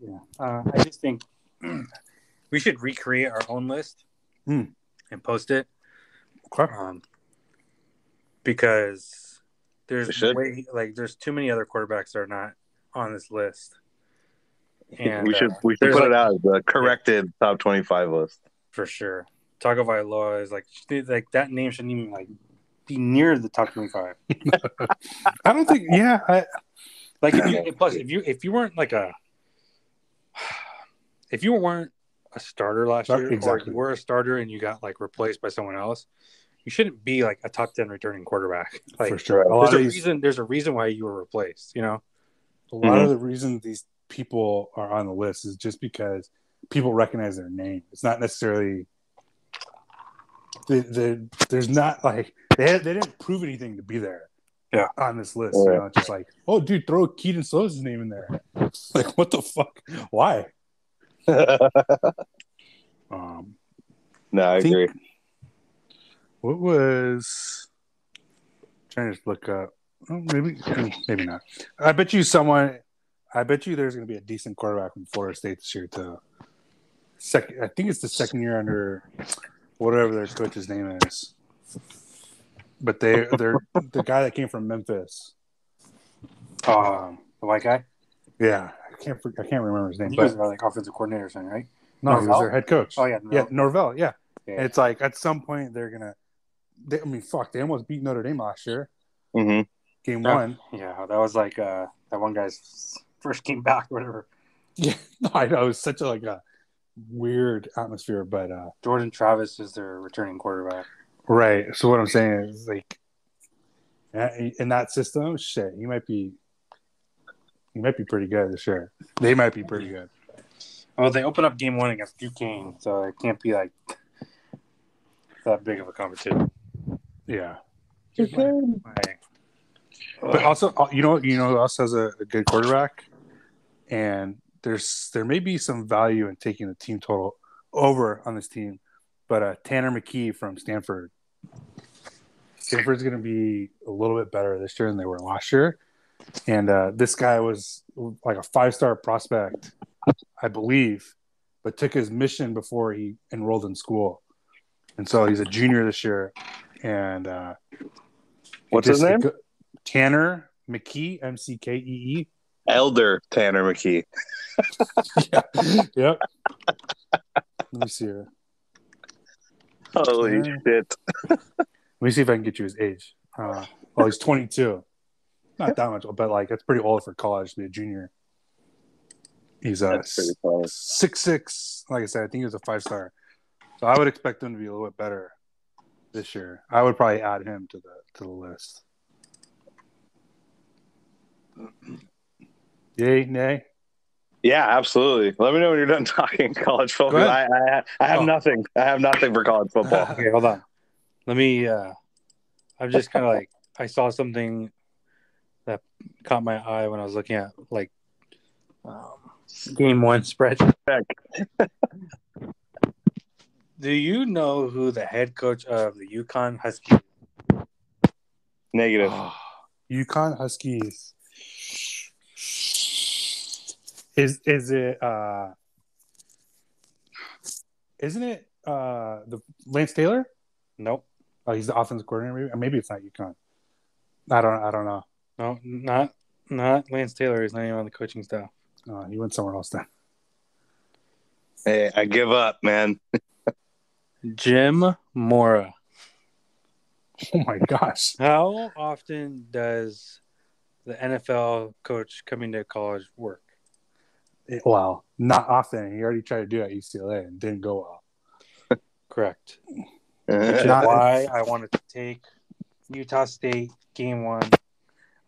yeah. Uh, I just think we should recreate our own list Hmm. and post it Okay. um, because there's way like there's too many other quarterbacks that are not on this list. And we should uh, we should put like, it out as the corrected top twenty-five list. for sure. Tagovailoa is like like that name shouldn't even like be near the top twenty five. I don't think. Yeah, I, Like if you plus if you if you weren't like a if you weren't a starter last year, exactly. or you were a starter and you got like replaced by someone else, you shouldn't be like a top ten returning quarterback. Like for sure. A there's a these, reason. There's a reason why you were replaced. You know. a lot of the reason these people are on the list is just because people recognize their name. It's not necessarily. The, the, there's not like they had, they didn't prove anything to be there. Yeah. on this list, you know, just like oh, dude, throw Kedon Slovis' name in there. Like, what the fuck? Why? Um, no, I think- agree. what was trying to look up? oh, maybe, maybe not. I bet you someone. I bet you there's going to be a decent quarterback from Florida State this year too. Second, I think it's the second year under whatever their coach's name is. But they, they're the guy that came from Memphis. Um, the white guy. Yeah, I can't. I can't remember his name. You But guys are like offensive coordinator or something, right? no, he was their head coach. Oh yeah, yeah, Norvell. Yeah. Yeah. It's like at some point they're gonna. They, I mean, fuck, they almost beat Notre Dame last year, hmm game Yeah. one. yeah. That was like uh, that one guy's first came back, or whatever. Yeah, no, I know it was such a like a weird atmosphere, but uh Jordan Travis is their returning quarterback. right. So what I'm saying is like, in that system, shit, you might be, you might be pretty good this year. They might be pretty good. Well, they open up game one against Duquesne, so it can't be like that big of a competition. Yeah, Like, but also uh, you know you know who else has a, a good quarterback, and there's there may be some value in taking the team total over on this team, but uh, Tanner McKee from Stanford Stanford's going to be a little bit better this year than they were last year. And uh, this guy was like a five star prospect, I believe, but took his mission before he enrolled in school. And so he's a junior this year. And uh, What's his name? Tanner McKee, M C K E Elder Tanner McKee. E. Yep. Let me see here. Holy Yeah. shit! Let me see if I can get you his age. Uh, well, he's 22. Not that much, but like that's pretty old for college to be a junior. He's a pretty funny. six six. Like I said, I think he was a five star. So I would expect him to be a little bit better this year. I would probably add him to the to the list. Yay, nay. Yeah, absolutely. Let me know when you're done talking college football. I, I, I have Oh. nothing. I have nothing for college football. Okay, hold on. Let me. uh I'm just kind of like I saw something that caught my eye when I was looking at like um, game one spread. Do you know who the head coach of the UConn Huskies? Negative. UConn Huskies. Is is it uh isn't it uh the Lance Taylor? Nope. Oh, he's the offensive coordinator. Maybe, maybe it's not UConn. I don't. I don't know. No, not not Lance Taylor. He's not even on the coaching staff. Uh, he went somewhere else then. Hey, I give up, man. Jim Mora. Oh my gosh! How often does the NFL coach coming to college work? It- well, not often. He already tried to do it at UCLA and didn't go well. Correct. Uh, Which is why I wanted to take Utah State game one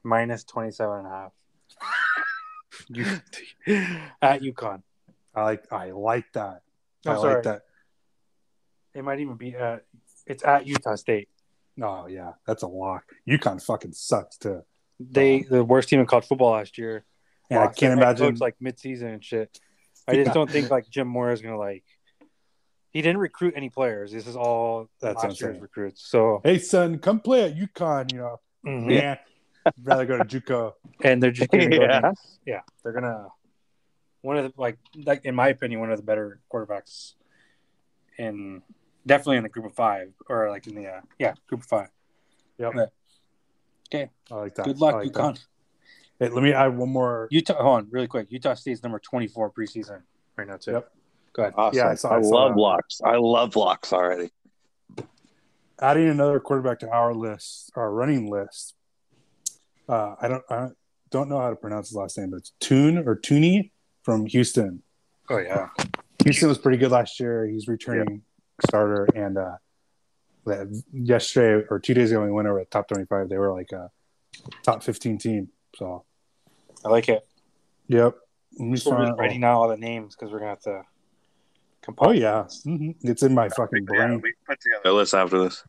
minus 27 and a half. At UConn. I like. I like that. I'm I sorry. like that. It might even be at it's at Utah State. Oh yeah, that's a lock. UConn fucking sucks too. They the worst team in college football last year. And I can't their head imagine. coach, like midseason and shit. I just Yeah. don't think like Jim Mora is gonna like. He didn't recruit any players. This is all That's what I'm last year's recruits. So hey son, come play at UConn. You know, mhm. yeah. rather go to JUCO. and they're just gonna go Yeah. against- yeah, they're gonna one of the like like in my opinion one of the better quarterbacks in definitely in the group of five or like in the uh, yeah group of five. Yep. Yeah. Okay. I like that. Good luck, like UConn. that. Hey, let me add one more. Utah, hold on, really quick. Utah State's number twenty four preseason right now too. Yep. Go ahead. Awesome. Yeah, I I, saw- I saw love that. locks. I love locks already. adding another quarterback to our list, our running list. Uh, I don't, I don't know how to pronounce his last name, but it's Toon or Tooney from Houston. Oh yeah. Houston was pretty good last year. He's returning starter, and uh, that- yesterday or two days ago, we went over the top twenty-five. They were like a top fifteen team. So, I like it. yep. Let me So we're find- just writing down all the names because we're gonna have to compile. Oh yeah, Mhm. it's in my fucking Yeah, brain. we can put together a list after this.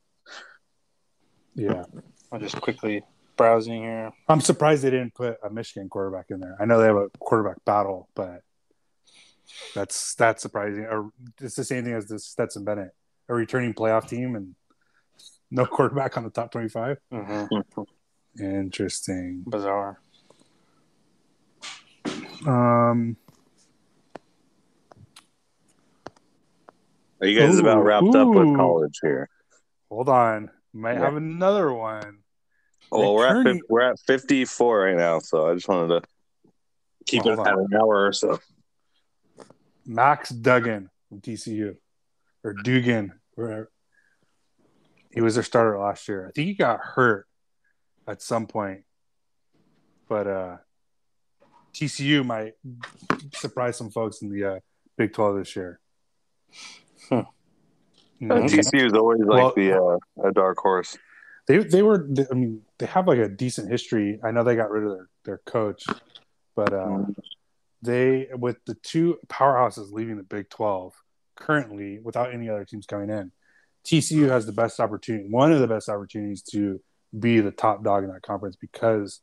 Yeah, I'm just quickly browsing here. I'm surprised they didn't put a Michigan quarterback in there. I know they have a quarterback battle, but that's that's surprising. Or it's the same thing as the Stetson Bennett, a returning playoff team, and no quarterback on the top 25. Mm-hmm. Interesting. Bizarre. Um, Are you guys Ooh, about wrapped up with college here? hold on, might Yeah. have another one. Well, we're at we're at fifty four right now, so I just wanted to keep Oh, it hold at an hour or so. Max Duggan from TCU or Dugan, wherever. He was their starter last year. I think he got hurt at some point, but uh, TCU might surprise some folks in the uh, Big Twelve this year. Hmm. No, Okay. TCU is always like Well- the uh, a dark horse. They they were. I mean, they have like a decent history. I know they got rid of their their coach, but uh, Mm-hmm. they with the two powerhouses leaving the Big 12 currently without any other teams coming in, TCU has the best opportunity, one of the best opportunities to be the top dog in that conference because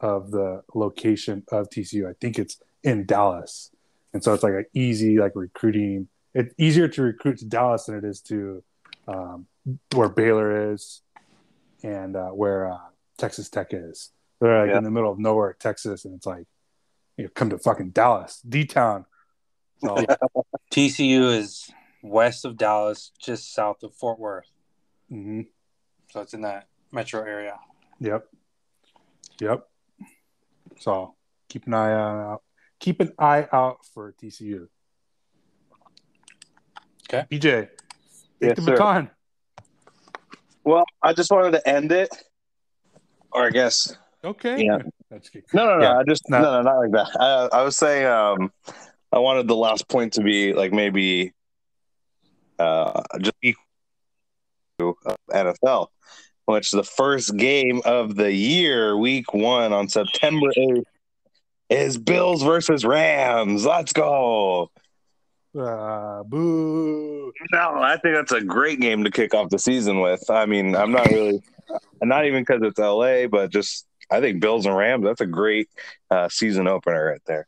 of the location of TCU. I think it's in Dallas, and so it's like an easy like recruiting. It's easier to recruit to Dallas than it is to um, where Baylor is, and uh, where uh, Texas Tech is. They're like Yeah. in the middle of nowhere, Texas, and it's like you know, come to fucking Dallas, D town. So TCU is west of Dallas, just south of Fort Worth. Mm-hmm. So it's in that metro area. Yep. Yep. So keep an eye out. Keep an eye out for TCU. Okay. BJ, take Yes, the sir. baton. Well, I just wanted to end it, or I guess Okay. Yeah. That's good. no, no, no. Yeah. I just No. no, no, not like that. I, I was saying, um, I wanted the last point to be like maybe, uh, just equal to uh, NFL, which the first game of the year, Week One on September eighth, is Bills versus Rams. Let's go. Uh, boo. No, I think that's a great game to kick off the season with. I mean, I'm not really, not even because it's LA, but just I think Bills and Rams. That's a great uh, season opener right there.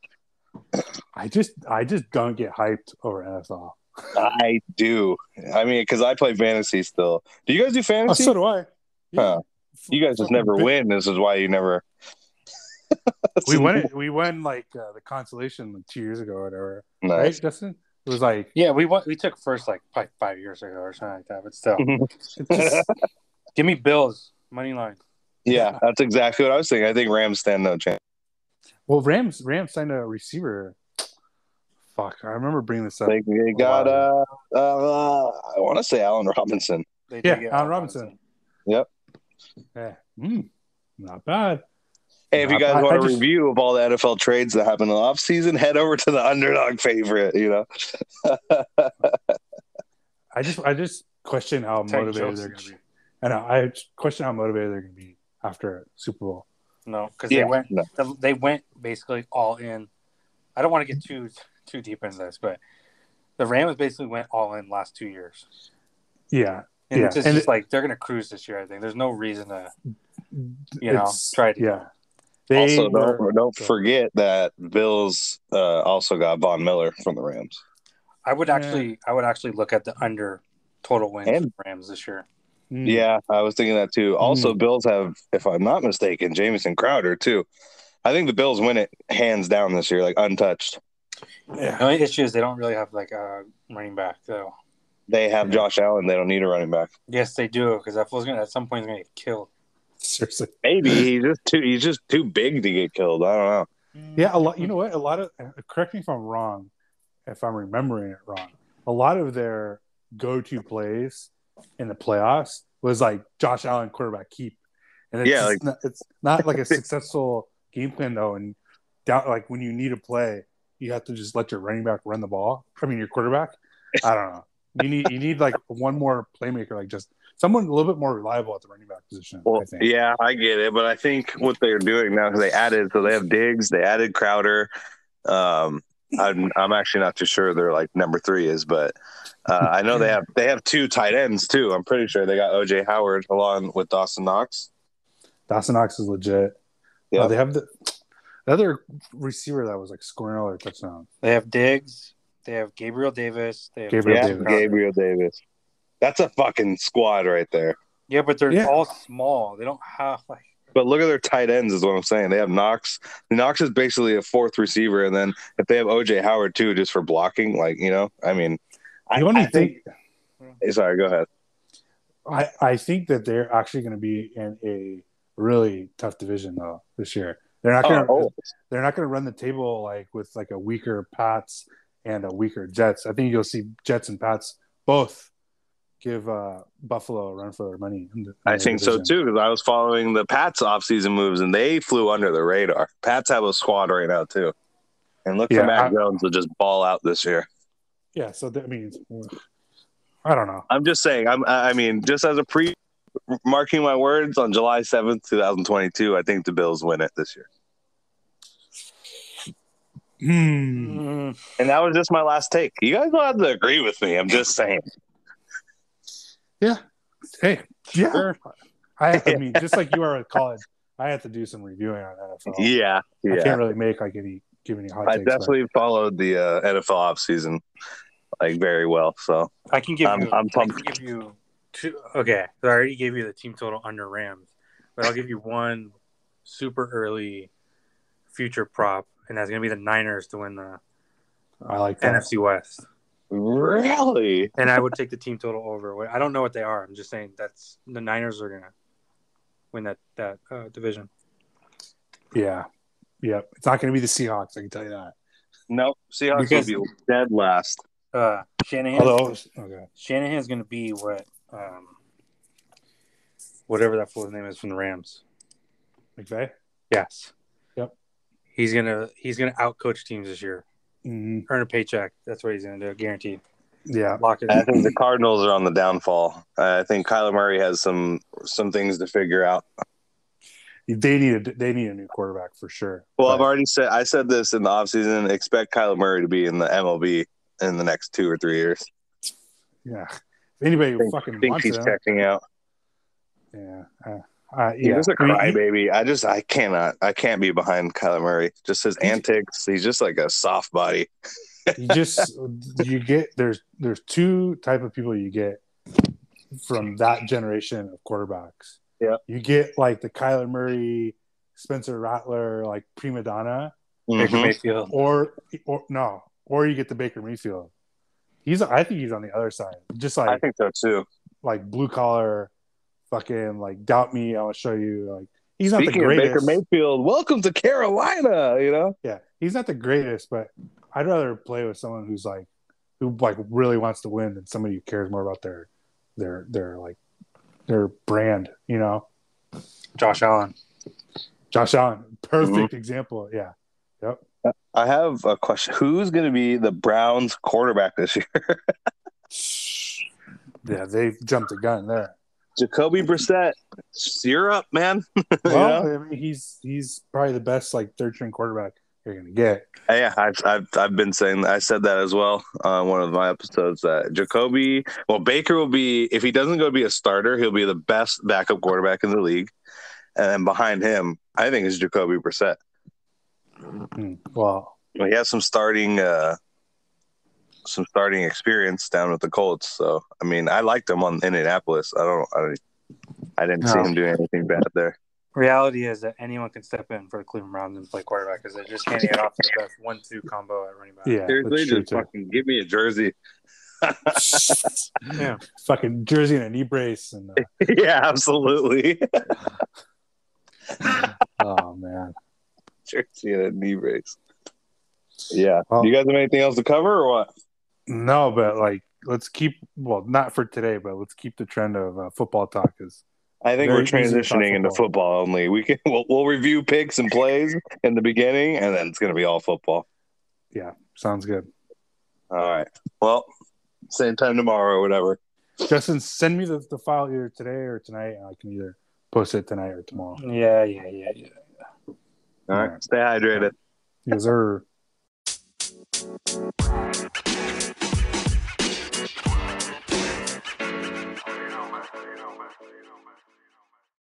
I just I just don't get hyped over NFL. I do. I mean, because I play fantasy still. Do you guys do Oh, fantasy? so do I. Huh. you guys just never big- win. This is why you never. We won it. We won like uh, the consolation like two years ago or whatever. Right, Nice. Justin? It was like Yeah, we won, we took first like five, five years ago or something like that. But still, just, give me Bills money line. yeah, that's exactly what I was thinking. I think Rams stand no chance. well, Rams Rams signed a receiver. Fuck, I remember bringing this up. They, they got uh, uh, I want to say Allen Robinson. They did Yeah, Allen Robinson. Yeah, mm, not bad. Hey, if you I- guys I- want I a just- review of all the NFL trades that happened in the offseason, head over to the underdog favorite, you know. I just I just question how Teddy motivated Jones. they're going to be. I know. I question how motivated they're going to be after Super Bowl. No, because Yeah, they went no. they went basically all in. I don't want to get too too deep into this, but the Rams basically went all in last two years, Yeah, and Yeah, it's just, and just it- like they're going to cruise this year. I think there's no reason to you know try to yeah. They also, were- don't don't forget that Bills uh, also got Von Miller from the Rams. I would actually I would actually look at the under total wins And- for Rams this year. Mm. Yeah, I was thinking that too. Also, Bills have, if I'm not mistaken, Jamison Crowder too. I think the Bills win it hands down this year, like untouched. yeah. The only issue is they don't really have like a running back though. They have Yeah. Josh Allen. They don't need a running back. Yes, they do because that fool's gonna at some point he's gonna get killed. Seriously. Maybe he's just too he's just too big to get killed. I don't know. Yeah, a lot. You know what? A lot of. uh, Correct me if I'm wrong. If I'm remembering it wrong, a lot of their go-to plays in the playoffs was like Josh Allen quarterback keep, and it's Yeah, like- not, it's not like a successful game plan though. And down like when you need a play, you have to just let your running back run the ball. I mean, your quarterback. I don't know. You need you need like one more playmaker, like just someone a little bit more reliable at the running back position. Well, I think. yeah, I get it, but I think what they're doing now because they added so they have Diggs, they added Crowder. Um, I'm I'm actually not too sure they're like number three is, but uh, I know they have they have two tight ends too. I'm pretty sure they got OJ Howard along with Dawson Knox. Dawson Knox is legit. Yeah. Uh, they have the, the other receiver that was like scoring all their touchdowns. They have Diggs. They have Gabriel Davis. They have Gabriel yeah, Davis. Gabriel Davis. That's a fucking squad right there. Yeah, but they're Yeah. all small. They don't have like But look at their tight ends, is what I'm saying. They have Knox. Knox is basically a fourth receiver, and then if they have OJ Howard too, just for blocking, like you know, I mean, I, The only I think. thing hmm. Sorry, go ahead. I, I think that they're actually going to be in a really tough division though this year. They're not oh, going to Oh, they're not going to run the table like with like a weaker Pats and a weaker Jets. I think you'll see Jets and Pats both give uh, Buffalo a run for their money. the- I think so too because I was following the Pats offseason moves and they flew under the radar. Pats have a squad right now too, and look Yeah, for Mac I- Jones to just ball out this year. Yeah, so that means I don't know. I'm just saying. I'm. I mean, just as a pre, marking my words on July seventh, two thousand twenty-two. I think the Bills win it this year. Mm, and that was just my last take. You guys don't have to agree with me. I'm just saying. Yeah. Hey, yeah. I, I mean, just like you are at college, I have to do some reviewing on NFL. Yeah, yeah. I can't really make like any give any hot I takes. but- definitely followed the uh, NFL offseason like very well. So I can give I'm- you. I'm I can pumped. give you two. Okay, so I already gave you the team total under Rams, but I'll give you one super early future prop, and that's gonna be the Niners to win the I like that. NFC West. Really? And I would take the team total over. I don't know what they are. I'm just saying that's the Niners are gonna win that that uh, division. Yeah. Yep. It's not going to be the Seahawks. I can tell you that. Nope. Seahawks Because- will be dead last. Uh, Shanahan. Although, okay. Shanahan's gonna be what um, whatever that fool's name is from the Rams. McVay. Yes. Yep. He's gonna he's gonna outcoach teams this year. hmm Earn a paycheck. That's what he's gonna do. Guaranteed. Yeah. Lock it. I think the Cardinals are on the downfall. I think Kyler Murray has some some things to figure out. They need a they need a new quarterback for sure. Well, I've already said I said this in the offseason. Expect Kyler Murray to be in the MLB in the next two or three years. yeah. If anybody Think- fucking think wants he's it, checking out. yeah. Uh, uh, He's yeah. just a I mean, he- crybaby. I just I cannot I can't be behind Kyler Murray. Just his antics. He's just like a soft body. you just you get there's there's two type of people you get from that generation of quarterbacks. Yeah. You get like the Kyler Murray, Spencer Rattler, like prima donna, Baker Mhm. Mayfield. or or no, or you get the Baker Mayfield. He's I think he's on the other side. Just like I think so too. like blue collar, fucking like doubt me, I'll show you. Like he's not Speaking the greatest. Baker Mayfield, welcome to Carolina. You know, yeah, he's not the greatest, but I'd rather play with someone who's like who like really wants to win than somebody who cares more about their their their like their brand, you know. Josh Allen. Josh Allen, perfect mm-hmm. example. Yeah. Yep. I have a question. Who's going to be the Browns quarterback this year? Yeah, they've jumped the gun there. Jacoby Brissett. You're up, man. Well, Yeah. I mean, he's he's probably the best like third string quarterback you're gonna get. Yeah, I've, I've I've been saying I said that as well on one of my episodes that Jacoby, well Baker will be if he doesn't go to be a starter, he'll be the best backup quarterback in the league, and then behind him, I think is Jacoby Brissett. Hmm. Well, Well, he has some starting uh some starting experience down with the Colts, so I mean I liked him on Indianapolis. I don't I I didn't see him doing anything bad there. Reality is that anyone can step in for the Cleveland Browns and play quarterback because they're just handing it off to the best one-two combo at running back. yeah, Seriously, just too. fucking give me a jersey. Yeah. Fucking jersey and a knee brace and uh, yeah, absolutely. oh man. jersey and a knee brace. Yeah. Well- Do you guys have anything else to cover or what? No, but like let's keep well not for today, but let's keep the trend of uh, football talk because I think we're easy to talk transitioning into football. football only. We can we'll, we'll review picks and plays in the beginning, and then it's going to be all football. yeah, sounds good. All right. Well, same time tomorrow or whatever. Justin, send me the, the file either today or tonight, and I can either post it tonight or tomorrow. Yeah, yeah, yeah, yeah. All right. Stay hydrated. Yes, sir.